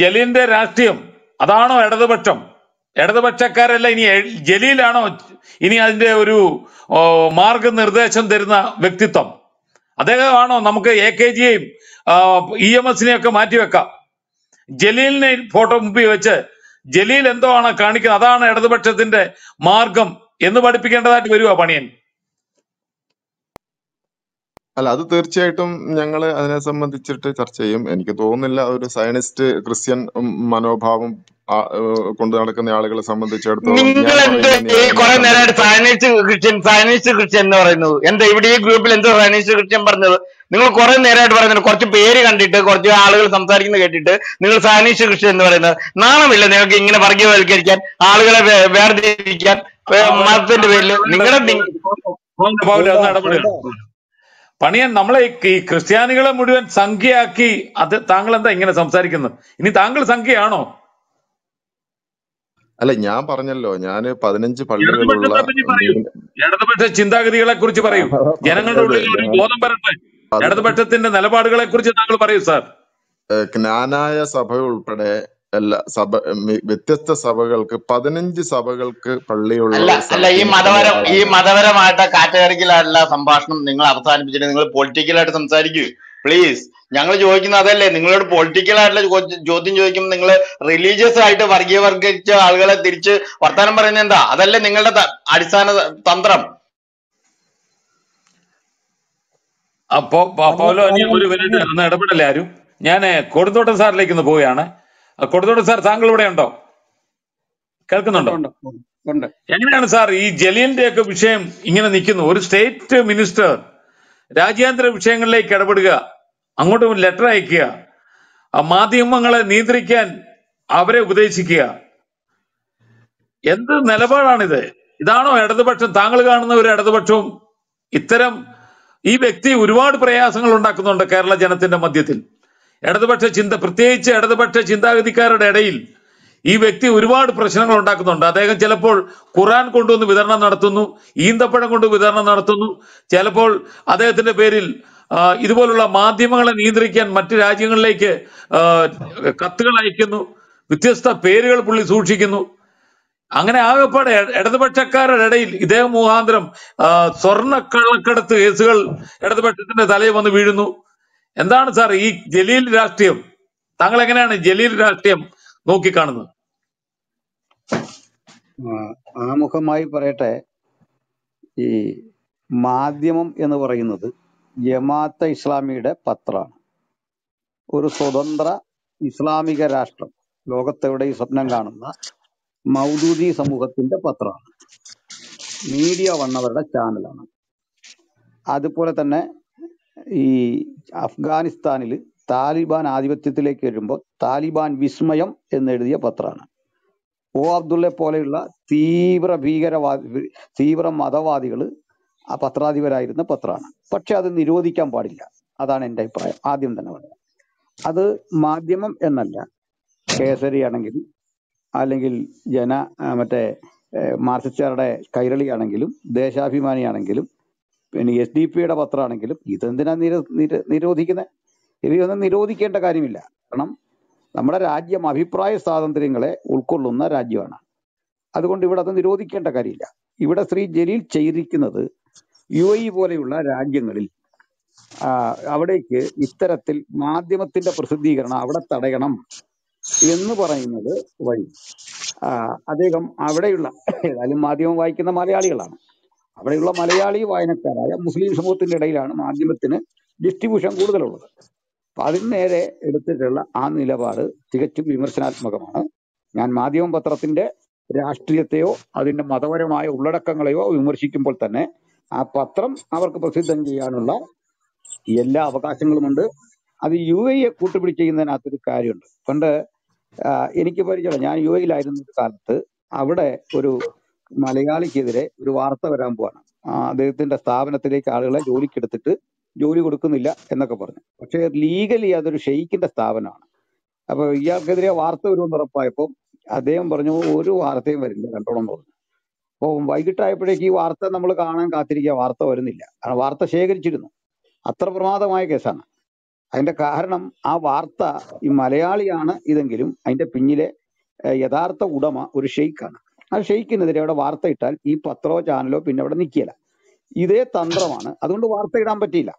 ജലീലിന്റെ രാഷ്ട്രീയം അതാണോ ഇടതുപക്ഷം? ഇടതുപക്ഷക്കാരല്ല ഇനി ജലീലാണോ ഇനി അതിന്റെ ഒരു മാർഗനിർദ്ദേശം തരുന്ന വ്യക്തിത്വം? അദ്ദേഹമാണോ നമുക്ക് എ കെ ജിയെയും ഇ എം എസിനെയും ഒക്കെ മാറ്റിവെക്കാം? ജലീലിനെ ഫോട്ടോ മുമ്പിൽ വെച്ച് ജലീൽ എന്തോ ആണ് കാണിക്കുന്നത് അതാണ് ഇടതുപക്ഷത്തിന്റെ മാർഗം എന്ന് പഠിപ്പിക്കേണ്ടതായിട്ട് വരുവാ പണിയൻ. അല്ല അത് തീർച്ചയായിട്ടും ഞങ്ങൾ അതിനെ സംബന്ധിച്ചിട്ട് ചർച്ച ചെയ്യും. എനിക്ക് തോന്നുന്നില്ല ഒരു സയനിസ്റ്റ് ക്രിസ്ത്യൻ മനോഭാവം കൊണ്ട് നടക്കുന്ന ആളുകളെ സംബന്ധിച്ചിടത്തോളം കുറെ നേരമായിട്ട് സയനിസ്റ്റ് ക്രിസ്ത്യൻ സയനിസ്റ്റ് ക്രിസ്ത്യൻ എന്ന് പറയുന്നത് എന്താ ഇവിടെ ഈ ഗ്രൂപ്പിൽ എന്തോ സയനിസ്റ്റ് ക്രിസ്ത്യൻ പറഞ്ഞത്? നിങ്ങൾ കുറെ നേരമായിട്ട് പറയുന്നത് കുറച്ച് പേര് കണ്ടിട്ട് കുറച്ച് ആളുകൾ സംസാരിക്കുന്നത് കേട്ടിട്ട് നിങ്ങൾ സയനിസ്റ്റ് ക്രിസ്ത്യൻ എന്ന് പറയുന്നത്. നാണമില്ല നിങ്ങൾക്ക് ഇങ്ങനെ വർഗീയവൽക്കരിക്കാൻ ആളുകളെ വേ- വേർതിരിക്കാൻ മതത്തിന്റെ പേരിൽ നിങ്ങളുടെ നി- പൗല ഒന്ന് ഇടപെടുക പണിയൻ നമ്മളെ ഈ ക്രിസ്ത്യാനികളെ മുഴുവൻ സംഖ്യയാക്കി അത് താങ്കൾ എന്താ ഇങ്ങനെ സംസാരിക്കുന്നത് ഇനി താങ്കൾ സംഖ്യയാണോ? അല്ല ഞാൻ പറഞ്ഞല്ലോ ഞാൻ പതിനഞ്ച് പള്ളികളുള്ള ഇടതുപക്ഷ ചിന്താഗതികളെ കുറിച്ച് പറയൂ. ജനങ്ങളുടെ ഉള്ളിൽ ഒരു ബോധം വരട്ടെ ഇടതുപക്ഷത്തിന്റെ നിലപാടുകളെ കുറിച്ച് താങ്കൾ പറയൂ സാർ. ജ്ഞാനായ സഭ ഉൾപ്പെടെ എല്ലാ സഭ വ്യത്യസ്ത സഭകൾക്ക് പതിനഞ്ച് സഭകൾക്ക് പള്ളിയുള്ള അല്ല അല്ല ഈ മതപരം ഈ മതപരമായിട്ട് കാറ്റഗറിക്കലായിട്ടുള്ള സംഭാഷണം നിങ്ങൾ അവസാനിപ്പിച്ചിട്ട് നിങ്ങൾ പൊളിറ്റിക്കലായിട്ട് സംസാരിക്കൂ. പ്ലീസ് ഞങ്ങൾ ചോദിക്കുന്നത് അതല്ലേ? നിങ്ങളോട് പൊളിറ്റിക്കൽ ആയിട്ടുള്ള ചോ- ചോദ്യം ചോദിക്കുമ്പോൾ നിങ്ങൾ റിലീജിയസ് ആയിട്ട് വർഗീയവർഗിച്ച ആളുകളെ തിരിച്ച് വർത്തമാനം പറയുന്നത് എന്താ? അതല്ലേ നിങ്ങളുടെ അടിസ്ഥാന തന്ത്രം. അപ്പോ പൗലോ ഒരു മിനിറ്റ് ഒന്ന് ഇടപെടല്ലേ ആരും? ഞാൻ കൊടുത്തോട്ടം സാറിലേക്ക് ഒന്ന് പോവുകയാണ്. കൊടുത്തോട്ടം സാർ താങ്കൾ ഇവിടെ ഉണ്ടോ കേൾക്കുന്നുണ്ടോ എങ്ങനെയാണ് സാർ ഈ ജലീലിന്റെ ഒക്കെ വിഷയം ഇങ്ങനെ നിൽക്കുന്നു? ഒരു സ്റ്റേറ്റ് മിനിസ്റ്റർ രാജ്യാന്തര വിഷയങ്ങളിലേക്ക് ഇടപെടുക അങ്ങോട്ടും ലെറ്റർ അയക്കുക ആ മാധ്യമങ്ങളെ നിയന്ത്രിക്കാൻ അവരെ ഉപദേശിക്കുക. എന്ത് നിലപാടാണിത്? ഇതാണോ ഇടതുപക്ഷം? താങ്കൾ കാണുന്ന ഒരു ഇടതുപക്ഷവും ഇത്തരം ഈ വ്യക്തി ഒരുപാട് പ്രയാസങ്ങൾ ഉണ്ടാക്കുന്നുണ്ട് കേരള ജനത്തിന്റെ മധ്യത്തിൽ. ഇടതുപക്ഷ ചിന്ത പ്രത്യേകിച്ച് ഇടതുപക്ഷ ചിന്താഗതിക്കാരുടെ ഇടയിൽ ഈ വ്യക്തി ഒരുപാട് പ്രശ്നങ്ങൾ ഉണ്ടാക്കുന്നുണ്ട്. അദ്ദേഹം ചിലപ്പോൾ ഖുറാൻ കൊണ്ടുവന്ന് വിതരണം നടത്തുന്നു ഈന്തപ്പഴം കൊണ്ട് വിതരണം നടത്തുന്നു. ചിലപ്പോൾ അദ്ദേഹത്തിന്റെ പേരിൽ ഇതുപോലുള്ള മാധ്യമങ്ങളെ നിയന്ത്രിക്കാൻ മറ്റു രാജ്യങ്ങളിലേക്ക് കത്തുകൾ അയക്കുന്നു വ്യത്യസ്ത പേരുകൾ പുള്ളി സൂക്ഷിക്കുന്നു. അങ്ങനെ ആകെപ്പാടെ ഇട- ഇടതുപക്ഷക്കാരുടെ ഇടയിൽ ഇദ്ദേഹം മുഖാന്തരം സ്വർണ കള്ളക്കടത്ത് കേസുകൾ ഇടതുപക്ഷത്തിന്റെ തലയിൽ വന്ന് വീഴുന്നു. എന്താണ് സാർ ഈ ജലീൽ രാഷ്ട്രീയം? താങ്കൾ എങ്ങനെയാണ് ജലീൽ രാഷ്ട്രീയം നോക്കിക്കാണുന്നത്? ആമുഖമായി പറയട്ടെ ഈ മാധ്യമം എന്ന് പറയുന്നത് ജമാഅത്തെ ഇസ്ലാമിയുടെ പത്രമാണ് ഒരു സ്വതന്ത്ര ഇസ്ലാമിക രാഷ്ട്രം ലോകത്തെവിടെ ഈ സ്വപ്നം കാണുന്ന മൗദൂദി സമൂഹത്തിന്റെ പത്രമാണ് മീഡിയ വന്നവരുടെ ചാനലാണ്. അതുപോലെ തന്നെ ഈ അഫ്ഗാനിസ്ഥാനിൽ താലിബാൻ ആധിപത്യത്തിലേക്ക് വരുമ്പോൾ താലിബാൻ വിസ്മയം എന്നെഴുതിയ പത്രമാണ്. ഒ അബ്ദുള്ള പോലെയുള്ള തീവ്ര ഭീകരവാദി തീവ്ര മതവാദികൾ ആ പത്രാധിപരായിരുന്ന പത്രമാണ്. പക്ഷെ അത് നിരോധിക്കാൻ പാടില്ല. അതാണ് എന്റെ അഭിപ്രായം. ആദ്യം തന്നെ പറയാം. അത് മാധ്യമം എന്നല്ല. കേസരി ആണെങ്കിലും അല്ലെങ്കിൽ ജന മറ്റേ മാർസിസ്റ്റുകാരുടെ കൈരളിയാണെങ്കിലും ദേശാഭിമാനിയാണെങ്കിലും പിന്നെ എസ് ഡി പിയുടെ പത്രമാണെങ്കിലും ഇതെന്തിനാ നിര നിര നിരോധിക്കുന്നത് ഇവയൊന്നും നിരോധിക്കേണ്ട കാര്യമില്ല. കാരണം നമ്മുടെ രാജ്യം അഭിപ്രായ സ്വാതന്ത്ര്യങ്ങളെ ഉൾക്കൊള്ളുന്ന രാജ്യമാണ്. അതുകൊണ്ട് ഇവിടെ അത് നിരോധിക്കേണ്ട കാര്യമില്ല. ഇവിടെ ശ്രീ ജലീൽ ചെയ്തിരിക്കുന്നത് യു എ പോലെയുള്ള രാജ്യങ്ങളിൽ അവിടേക്ക് ഇത്തരത്തിൽ മാധ്യമത്തിന്റെ പ്രസിദ്ധീകരണം അവിടെ തടയണം എന്ന് പറയുന്നത് വഴി. അദ്ദേഹം അവിടെയുള്ള ഏതായാലും മാധ്യമം വായിക്കുന്ന മലയാളികളാണ്. അവിടെയുള്ള മലയാളി വായനക്കാരായ മുസ്ലിം സമൂഹത്തിന്റെ ഇടയിലാണ് മാധ്യമത്തിന് ഡിസ്ട്രിബ്യൂഷൻ കൂടുതലുള്ളത്. അപ്പൊ അതിന് നേരെ എടുത്തിട്ടുള്ള ആ നിലപാട് തികച്ചും വിമർശനാത്മകമാണ്. ഞാൻ മാധ്യമ പത്രത്തിന്റെ രാഷ്ട്രീയത്തെയോ അതിന്റെ മതപരമായ ഉള്ളടക്കങ്ങളെയോ വിമർശിക്കുമ്പോൾ തന്നെ ആ പത്രം അവർക്ക് പ്രസിദ്ധം ചെയ്യാനുള്ള എല്ലാ അവകാശങ്ങളുമുണ്ട്. അത് യു എയെ കൂട്ടുപിടിച്ച് ചെയ്യുന്നതിനകത്തൊരു കാര്യമുണ്ട്. പണ്ട് എനിക്ക് പരിചയം ഞാൻ യു എയിലായിരുന്ന കാലത്ത് അവിടെ ഒരു മലയാളിക്കെതിരെ ഒരു വാർത്ത വരാൻ പോവാണ്. അദ്ദേഹത്തിന്റെ സ്ഥാപനത്തിലേക്ക് ആളുകളെ ജോലിക്കെടുത്തിട്ട് ജോലി കൊടുക്കുന്നില്ല എന്നൊക്കെ പറഞ്ഞു. പക്ഷേ ലീഗലി അതൊരു ഷെയ്ഖിന്റെ സ്ഥാപനമാണ്. അപ്പൊ ഇയാൾക്കെതിരെ വാർത്ത വരുമെന്ന് ഉറപ്പായപ്പോൾ അദ്ദേഹം പറഞ്ഞു ഒരു വാർത്തയും വരില്ല കണ്ടോളം പറഞ്ഞു. അപ്പോൾ വൈകിട്ടായപ്പോഴേക്ക് ഈ വാർത്ത നമ്മൾ കാണാൻ കാത്തിരിക്കുക വാർത്ത വരുന്നില്ല. കാരണം വാർത്ത ശേഖരിച്ചിരുന്നു. അത്ര പ്രമാദമായ കേസാണ്. അതിന്റെ കാരണം ആ വാർത്ത ഈ മലയാളിയാണ് ഇതെങ്കിലും അതിന്റെ പിന്നിലെ യഥാർത്ഥ ഉടമ ഒരു ഷെയ്ഖാണ് ആ ഷെയ്ക്കിനെതിരെ അവിടെ വാർത്ത ഇട്ടാൽ ഈ പത്രോ ചാനലോ പിന്നെ അവിടെ നിൽക്കില്ല ഇതേ തന്ത്രമാണ്. അതുകൊണ്ട് വാർത്ത ഇടാൻ പറ്റിയില്ല.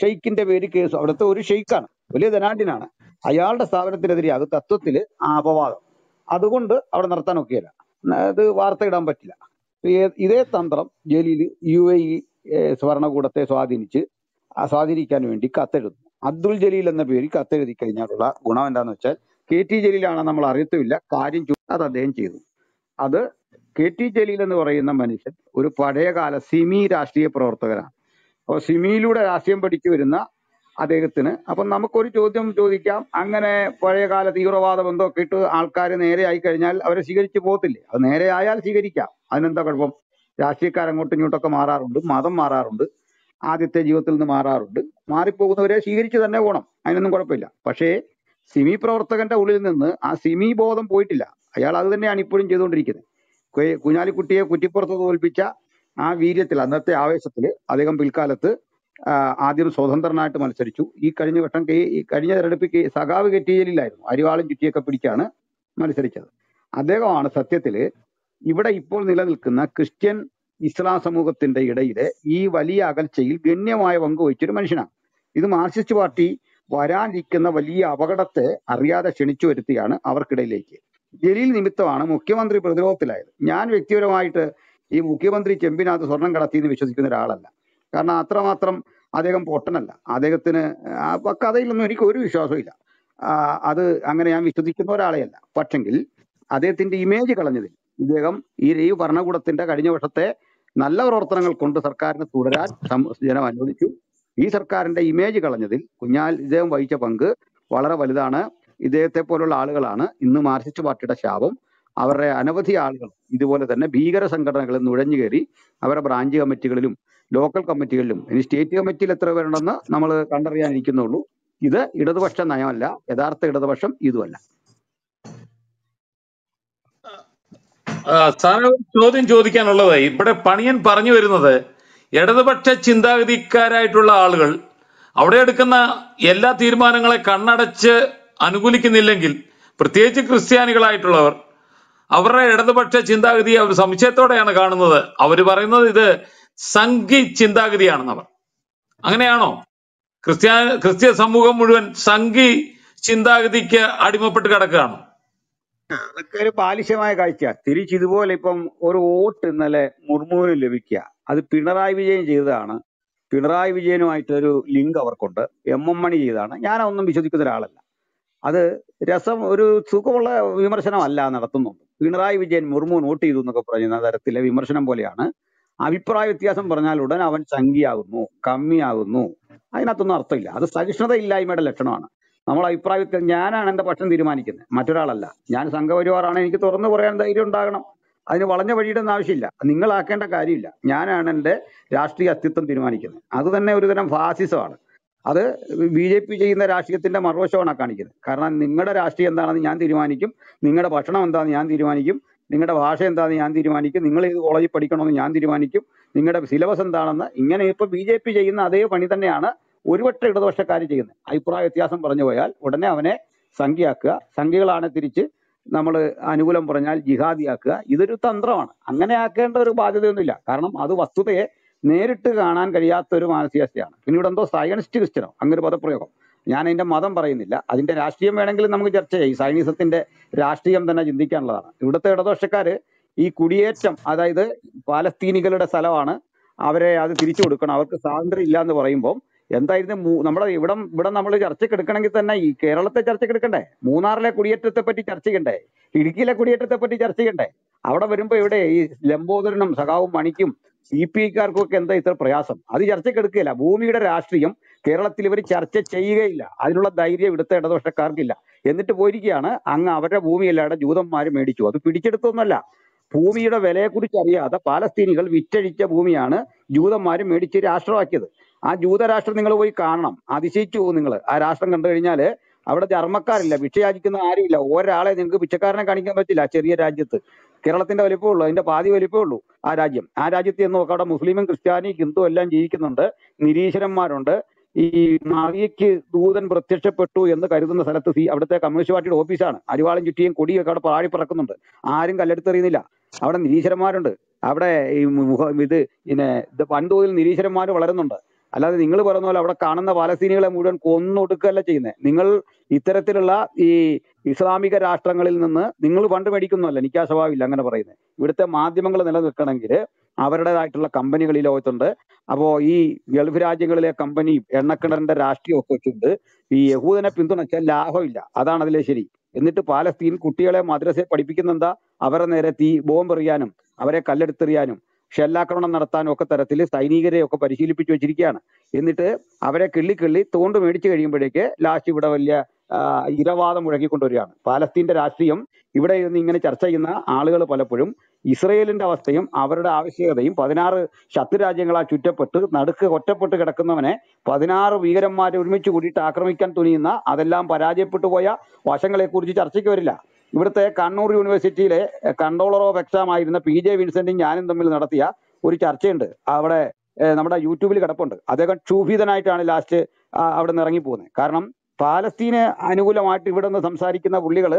ഷെയ്ഖിന്റെ പേര് കേസ് അവിടുത്തെ ഒരു ഷെയ്ഖാണ് വലിയ ധനാഢ്യനാണ്. അയാളുടെ സ്ഥാപനത്തിനെതിരെ അത് തത്വത്തിൽ അപവാദം അതുകൊണ്ട് അവിടെ നിർത്താൻ ഒക്കെയില്ല അത് വാർത്ത ഇടാൻ പറ്റില്ല. ഇതേ തന്ത്രം ജലീൽ യു എ ഇ സ്വാധീനിച്ച് സ്വാധീനിക്കാൻ വേണ്ടി കത്തെഴുതുന്നു. അബ്ദുൾ ജലീൽ എന്ന പേര് കത്തെഴുതി കഴിഞ്ഞാലുള്ള ഗുണം എന്താണെന്ന് വെച്ചാൽ കെ ടി ജലീലാണെന്ന് നമ്മൾ അറിയത്തുമില്ല. കാര്യം അത് അദ്ദേഹം ചെയ്തു. അത് കെ ടി ജലീൽ എന്ന് പറയുന്ന മനുഷ്യൻ ഒരു പഴയകാല സിമി രാഷ്ട്രീയ പ്രവർത്തകനാണ്. അപ്പോൾ സിമിയിലൂടെ രാഷ്ട്രീയം പഠിച്ചു വരുന്ന അദ്ദേഹത്തിന് അപ്പം നമുക്കൊരു ചോദ്യം ചോദിക്കാം. അങ്ങനെ പഴയകാല തീവ്രവാദ ബന്ധമൊക്കെ ഇട്ട് ആൾക്കാർ നേരെ ആയി കഴിഞ്ഞാൽ അവരെ സ്വീകരിച്ചു പോകത്തില്ലേ? അത് നേരെയായാൽ സ്വീകരിക്കാം. അതിനെന്താ കുഴപ്പം? രാഷ്ട്രീയക്കാർ അങ്ങോട്ടും ഇങ്ങോട്ടൊക്കെ മാറാറുണ്ട് മതം മാറാറുണ്ട് ആദ്യത്തെ ജീവിതത്തിൽ നിന്ന് മാറാറുണ്ട്. മാറിപ്പോകുന്നവരെ സ്വീകരിച്ചു തന്നെ പോകണം. അതിനൊന്നും കുഴപ്പമില്ല. പക്ഷേ സിമി പ്രവർത്തകന്റെ ഉള്ളിൽ നിന്ന് ആ സിമി ബോധം പോയിട്ടില്ല. അയാൾ അത് തന്നെയാണ് ഇപ്പോഴും ചെയ്തുകൊണ്ടിരിക്കുന്നത്. കുഞ്ഞാലിക്കുട്ടിയെ കുറ്റിപ്പുറത്ത് തോൽപ്പിച്ച ആ വീര്യത്തിൽ അന്നത്തെ ആവേശത്തിൽ അദ്ദേഹം പിൽക്കാലത്ത് ആദ്യം സ്വതന്ത്രനായിട്ട് മത്സരിച്ചു. ഈ കഴിഞ്ഞ വട്ടം ഈ കഴിഞ്ഞ തെരഞ്ഞെടുപ്പിൽ കെ- സഖാവ് കെട്ടിയലില്ലായിരുന്നു അരിവാളും ചുറ്റിയൊക്കെ പിടിച്ചാണ് മത്സരിച്ചത്. അദ്ദേഹമാണ് സത്യത്തിൽ ഇവിടെ ഇപ്പോൾ നിലനിൽക്കുന്ന ക്രിസ്ത്യൻ ഇസ്ലാം സമൂഹത്തിന്റെ ഇടയിലെ ഈ വലിയ അകൽച്ചയിൽ ഗണ്യമായ പങ്ക് വഹിച്ചൊരു മനുഷ്യനാണ്. ഇത് മാർക്സിസ്റ്റ് പാർട്ടി വരാനിരിക്കുന്ന വലിയ അപകടത്തെ അറിയാതെ ക്ഷണിച്ചു വരുത്തിയാണ് അവർക്കിടയിലേക്ക്. ജലീൽ നിമിത്തമാണ് മുഖ്യമന്ത്രി പ്രതിരോധത്തിലായത്. ഞാൻ വ്യക്തിപരമായിട്ട് ഈ മുഖ്യമന്ത്രി ചെമ്പിനകത്ത് സ്വർണം കടത്തി എന്ന് വിശ്വസിക്കുന്ന ഒരാളല്ല. കാരണം അത്രമാത്രം അദ്ദേഹം പൊട്ടനല്ല. അദ്ദേഹത്തിന് ആ കഥയിലൊന്നും എനിക്ക് ഒരു വിശ്വാസവും ഇല്ല. അത് അങ്ങനെ ഞാൻ വിശ്വസിക്കുന്ന ഒരാളെയല്ല. പക്ഷെങ്കിൽ അദ്ദേഹത്തിന്റെ ഇമേജ് കളഞ്ഞതിൽ ഇദ്ദേഹം ഈ ഈ ഭരണകൂടത്തിന്റെ കഴിഞ്ഞ വർഷത്തെ നല്ല പ്രവർത്തനങ്ങൾ കൊണ്ട് സർക്കാരിന് തുടരാൻ ജനം അനുവദിച്ചു. ഈ സർക്കാരിന്റെ ഇമേജ് കളഞ്ഞതിൽ കുഞ്ഞാൽ ഇദ്ദേഹം വഹിച്ച പങ്ക് വളരെ വലുതാണ്. ഇദ്ദേഹത്തെ പോലുള്ള ആളുകളാണ് ഇന്ന് മാർക്സിസ്റ്റ് പാർട്ടിയുടെ ശാപം. അവരുടെ അനവധി ആളുകൾ ഇതുപോലെ തന്നെ ഭീകര സംഘടനകളിൽ നുഴഞ്ഞു കയറി അവരുടെ ബ്രാഞ്ച് കമ്മിറ്റികളിലും ലോക്കൽ കമ്മിറ്റികളിലും ഇനി സ്റ്റേറ്റ് കമ്മിറ്റിയിൽ എത്ര പേരുണ്ടെന്ന് നമ്മൾ കണ്ടറിയാനിരിക്കുന്നുള്ളൂ ഇത് ഇടതുപക്ഷ നയമല്ല യഥാർത്ഥ ഇടതുപക്ഷം ഇതുമല്ല. ചോദ്യം ചോദിക്കാനുള്ളത്. ഇവിടെ പണിയൻ പറഞ്ഞു വരുന്നത് ഇടതുപക്ഷ ചിന്താഗതിക്കാരായിട്ടുള്ള ആളുകൾ അവിടെ എടുക്കുന്ന എല്ലാ തീരുമാനങ്ങളെ കണ്ണടച്ച് അനുകൂലിക്കുന്നില്ലെങ്കിൽ പ്രത്യേകിച്ച് ക്രിസ്ത്യാനികളായിട്ടുള്ളവർ അവരുടെ ഇടതുപക്ഷ ചിന്താഗതി അവർ സംശയത്തോടെയാണ് കാണുന്നത്. അവർ പറയുന്നത് ഇത് സംഘി ചിന്താഗതിയാണെന്നവർ. അങ്ങനെയാണോ? ക്രിസ്ത്യാ ക്രിസ്ത്യ സമൂഹം മുഴുവൻ സംഘി ചിന്താഗതിക്ക് അടിമപ്പെട്ട് കിടക്കുകയാണോ? അതൊക്കെ ഒരു ബാലിശമായ കാഴ്ച. തിരിച്ച് ഇതുപോലെ ഇപ്പം ഒരു വോട്ട് ഇന്നലെ മുർമുവിന് ലഭിക്കുക. അത് പിണറായി വിജയൻ ചെയ്തതാണ്. പിണറായി വിജയനുമായിട്ടൊരു ലിങ്ക് അവർക്കുണ്ട്. എം എം മണി ചെയ്തതാണ്. ഞാൻ വിശ്വസിക്കുന്ന ഒരാളല്ല. അത് രസം ഒരു സുഖമുള്ള വിമർശനമല്ല നടത്തുന്നുണ്ട്. പിണറായി വിജയൻ മുർമു നോട്ട് ചെയ്തു എന്നൊക്കെ പറയുന്ന തരത്തിലെ വിമർശനം പോലെയാണ്. അഭിപ്രായ വ്യത്യാസം പറഞ്ഞാൽ ഉടൻ അവൻ ചങ്കിയാകുന്നു കമ്മിയാകുന്നു. അതിനകത്തൊന്നും അർത്ഥമില്ല. അത് സഹിഷ്ണുത ഇല്ലായ്മയുടെ ലക്ഷണമാണ്. നമ്മൾ അഭിപ്രായ ഞാനാണ് എന്റെ പക്ഷം തീരുമാനിക്കുന്നത്. മറ്റൊരാളല്ല. ഞാൻ സംഘപരിവാറാണ്. എനിക്ക് തുറന്നു പറയാൻ ധൈര്യം ഉണ്ടാകണം. അതിന് വളഞ്ഞ വഴിയുടെ ഒന്നും ആവശ്യമില്ല. നിങ്ങളാക്കേണ്ട കാര്യമില്ല. ഞാനാണ് എന്റെ രാഷ്ട്രീയ അസ്തിത്വം തീരുമാനിക്കുന്നത്. അത് തന്നെ ഒരുതരം ഫാസിസമാണ്. അത് ബി ജെ പി ചെയ്യുന്ന രാഷ്ട്രീയത്തിന്റെ മറുവശമാണ് കാണിക്കുന്നത്. കാരണം നിങ്ങളുടെ രാഷ്ട്രീയം എന്താണെന്ന് ഞാൻ തീരുമാനിക്കും. നിങ്ങളുടെ ഭക്ഷണം എന്താണെന്ന് ഞാൻ തീരുമാനിക്കും. നിങ്ങളുടെ ഭാഷ എന്താണെന്ന് ഞാൻ തീരുമാനിക്കും. നിങ്ങൾ ഏത് കോളേജിൽ പഠിക്കണമെന്ന് ഞാൻ തീരുമാനിക്കും. നിങ്ങളുടെ സിലബസ് എന്താണെന്ന് ഇങ്ങനെ ഇപ്പൊ ബി ജെ പി ചെയ്യുന്ന അതേ പണി തന്നെയാണ് ഒരുപക്ഷെ ഇടതുപക്ഷക്കാർ ചെയ്യുന്നത്. അഭിപ്രായ വ്യത്യാസം പറഞ്ഞു പോയാൽ ഉടനെ അവനെ സംഖ്യയാക്കുക. സംഖ്യകളാണ് തിരിച്ച് നമ്മൾ അനുകൂലം പറഞ്ഞാൽ ജിഹാദിയാക്കുക. ഇതൊരു തന്ത്രമാണ്. അങ്ങനെ ആക്കേണ്ട ഒരു ബാധ്യതയൊന്നുമില്ല. കാരണം അത് വസ്തുതയെ നേരിട്ട് കാണാൻ കഴിയാത്ത ഒരു മാനസികാവസ്ഥയാണ് പിന്നെ ഇവിടെ എന്തോ സയനിസ്റ്റ് ക്രിസ്ത്യനോ അങ്ങനെ ഒരു പദപ്രയോഗം. ഞാൻ അതിന്റെ മതം പറയുന്നില്ല. അതിന്റെ രാഷ്ട്രീയം വേണമെങ്കിൽ നമുക്ക് ചർച്ച ചെയ്യാം. ഈ സൈനിസത്തിന്റെ രാഷ്ട്രീയം തന്നെ ചിന്തിക്കാനുള്ളതാണ്. ഇവിടുത്തെ ഇടതുപക്ഷക്കാര് ഈ കുടിയേറ്റം അതായത് പാലസ്തീനികളുടെ സ്ഥലമാണ് അവരെ അത് തിരിച്ചു കൊടുക്കണം. അവർക്ക് സ്വാതന്ത്ര്യം ഇല്ല എന്ന് പറയുമ്പോൾ എന്തായിരുന്നു നമ്മുടെ ഇവിടെ ഇവിടെ നമ്മൾ ചർച്ചയ്ക്ക് എടുക്കണമെങ്കിൽ തന്നെ ഈ കേരളത്തെ ചർച്ചയ്ക്ക് എടുക്കണ്ടേ? മൂന്നാറിലെ കുടിയേറ്റത്തെ പറ്റി ചർച്ച ചെയ്യണ്ടേ? ഇടുക്കിയിലെ കുടിയേറ്റത്തെ പറ്റി ചർച്ച ചെയ്യണ്ടേ? അവിടെ വരുമ്പോൾ ഇവിടെ ഈ ലംബോദരനും സഖാവും മണിക്കും സി പി ഐക്കാർക്കും ഒക്കെ എന്താ ഇത്ര പ്രയാസം? അത് ചർച്ചയ്ക്ക് എടുക്കുകയില്ല. ഭൂമിയുടെ രാഷ്ട്രീയം കേരളത്തിൽ ഇവർ ചർച്ച ചെയ്യുകയില്ല. അതിനുള്ള ധൈര്യം ഇവിടുത്തെ ഇടതുപക്ഷക്കാർക്കില്ല എന്നിട്ട് പോയിരിക്കുകയാണ്. അങ്ങ് അവരുടെ ഭൂമിയല്ലാതെ ജൂതന്മാർ മേടിച്ചു. അത് പിടിച്ചെടുത്തൊന്നുമല്ല ഭൂമിയുടെ വിലയെക്കുറിച്ച് അറിയാതെ പാലസ്തീനികൾ വിറ്റഴിച്ച ഭൂമിയാണ് ജൂതന്മാർ മേടിച്ച് രാഷ്ട്രമാക്കിയത്. ആ ജൂതരാഷ്ട്രം നിങ്ങൾ പോയി കാണണം. അതിശയിച്ചു പോകും നിങ്ങൾ ആ രാഷ്ട്രം കണ്ടു കഴിഞ്ഞാൽ അവിടെ ധർമ്മക്കാരില്ല. ഭിക്ഷയാചിക്കുന്ന ആരുമില്ല. ഒരാളെ നിങ്ങൾക്ക് ഭിക്ഷക്കാരനെ കാണിക്കാൻ പറ്റില്ല. ചെറിയ രാജ്യത്ത്. കേരളത്തിന്റെ വലിപ്പമേ ഉള്ളൂ അതിന്റെ പാതി വലിപ്പമേ ഉള്ളൂ ആ രാജ്യം. ആ രാജ്യത്ത് എന്ന് നോക്കാം അവിടെ മുസ്ലിമും ക്രിസ്ത്യാനി ഹിന്ദു എല്ലാം ജീവിക്കുന്നുണ്ട് നിരീശ്വരന്മാരുണ്ട്. ഈ മറിയയ്ക്ക് ദൂതൻ പ്രത്യക്ഷപ്പെട്ടു എന്ന് കരുതുന്ന സ്ഥലത്ത് സി അവിടുത്തെ കമ്മ്യൂണിസ്റ്റ് പാർട്ടിയുടെ ഓഫീസാണ്. അരിവാളും ചുറ്റിയും കൊടിയൊക്കെ അവിടെ പാഴി പറക്കുന്നുണ്ട്. ആരും കല്ലെടുത്തെറിയുന്നില്ല. അവിടെ നിരീശ്വരന്മാരുണ്ട്. അവിടെ ഈ ഇത് പിന്നെ ഇത് വൻതോതിൽ നിരീശ്വരന്മാർ വളരുന്നുണ്ട്. അല്ലാതെ നിങ്ങൾ പറയുന്ന പോലെ അവിടെ കാണുന്ന പാലസ്തീനികളെ മുഴുവൻ കൊന്നൊടുക്കുകയല്ല ചെയ്യുന്നത്. നിങ്ങൾ ഇത്തരത്തിലുള്ള ഈ ഇസ്ലാമിക രാഷ്ട്രങ്ങളിൽ നിന്ന് നിങ്ങൾ ഫണ്ട് മേടിക്കുന്നതല്ല നിക്കാ സ്വഭാവമില്ല അങ്ങനെ പറയുന്നത്. ഇവിടുത്തെ മാധ്യമങ്ങൾ നിലനിൽക്കണമെങ്കിൽ അവരുടേതായിട്ടുള്ള കമ്പനികൾ ഈ ലോകത്തുണ്ട്. അപ്പോ ഈ ഗൾഫ് രാജ്യങ്ങളിലെ കമ്പനി എണ്ണക്കിണറിന്റെ രാഷ്ട്രീയമൊക്കെ വെച്ചിട്ട് ഈ യഹൂദനെ പിന്തുണച്ചാൽ ലാഭമില്ല. അതാണ് അതിലെ ശരി. എന്നിട്ട് പാലസ്തീൻ കുട്ടികളെ മദ്രസയെ പഠിപ്പിക്കുന്നെന്താ അവരെ നേരെ തീ ബോംബെറിയാനും അവരെ കല്ലെടുത്തെറിയാനും ഷെല്ലാക്രമണം നടത്താനും ഒക്കെ തരത്തിൽ സൈനികരെ ഒക്കെ പരിശീലിപ്പിച്ചു വെച്ചിരിക്കുകയാണ്. എന്നിട്ട് അവരെ കിള്ളി കിള്ളി തോണ്ട് മേടിച്ചു കഴിയുമ്പോഴേക്ക് ലാസ്റ്റ് ഇവിടെ വലിയ ഇരവാദം മുഴക്കിക്കൊണ്ടുവരികയാണ്. പാലസ്തീന്റെ രാഷ്ട്രീയം ഇവിടെ ഇരുന്ന് ഇങ്ങനെ ചർച്ച ചെയ്യുന്ന ആളുകൾ പലപ്പോഴും ഇസ്രയേലിന്റെ അവസ്ഥയും അവരുടെ ആവശ്യകതയും പതിനാറ് ശത്രുരാജ്യങ്ങളാൽ ചുറ്റപ്പെട്ട് നടുക്ക് ഒറ്റപ്പെട്ട് കിടക്കുന്നവനെ പതിനാറ് ഭീകരന്മാരെ ഒരുമിച്ച് കൂടിയിട്ട് ആക്രമിക്കാൻ തുനിയുന്ന അതെല്ലാം പരാജയപ്പെട്ടു പോയ വശങ്ങളെക്കുറിച്ച് ചർച്ചയ്ക്ക് വരില്ല. ഇവിടുത്തെ കണ്ണൂർ യൂണിവേഴ്സിറ്റിയിലെ കൺട്രോളർ ഓഫ് എക്സാം ആയിരുന്ന പി ജെ വിൻസെന്റും ഞാനും തമ്മിൽ നടത്തിയ ഒരു ചർച്ചയുണ്ട്. അവിടെ നമ്മുടെ യൂട്യൂബിൽ കിടപ്പുണ്ട്. അദ്ദേഹം ക്ഷൂഭിതനായിട്ടാണ് ലാസ്റ്റ് അവിടെ നിന്ന് ഇറങ്ങിപ്പോകുന്നത്. കാരണം പാലസ്തീന് അനുകൂലമായിട്ട് ഇവിടെ നിന്ന് സംസാരിക്കുന്ന പുള്ളികൾ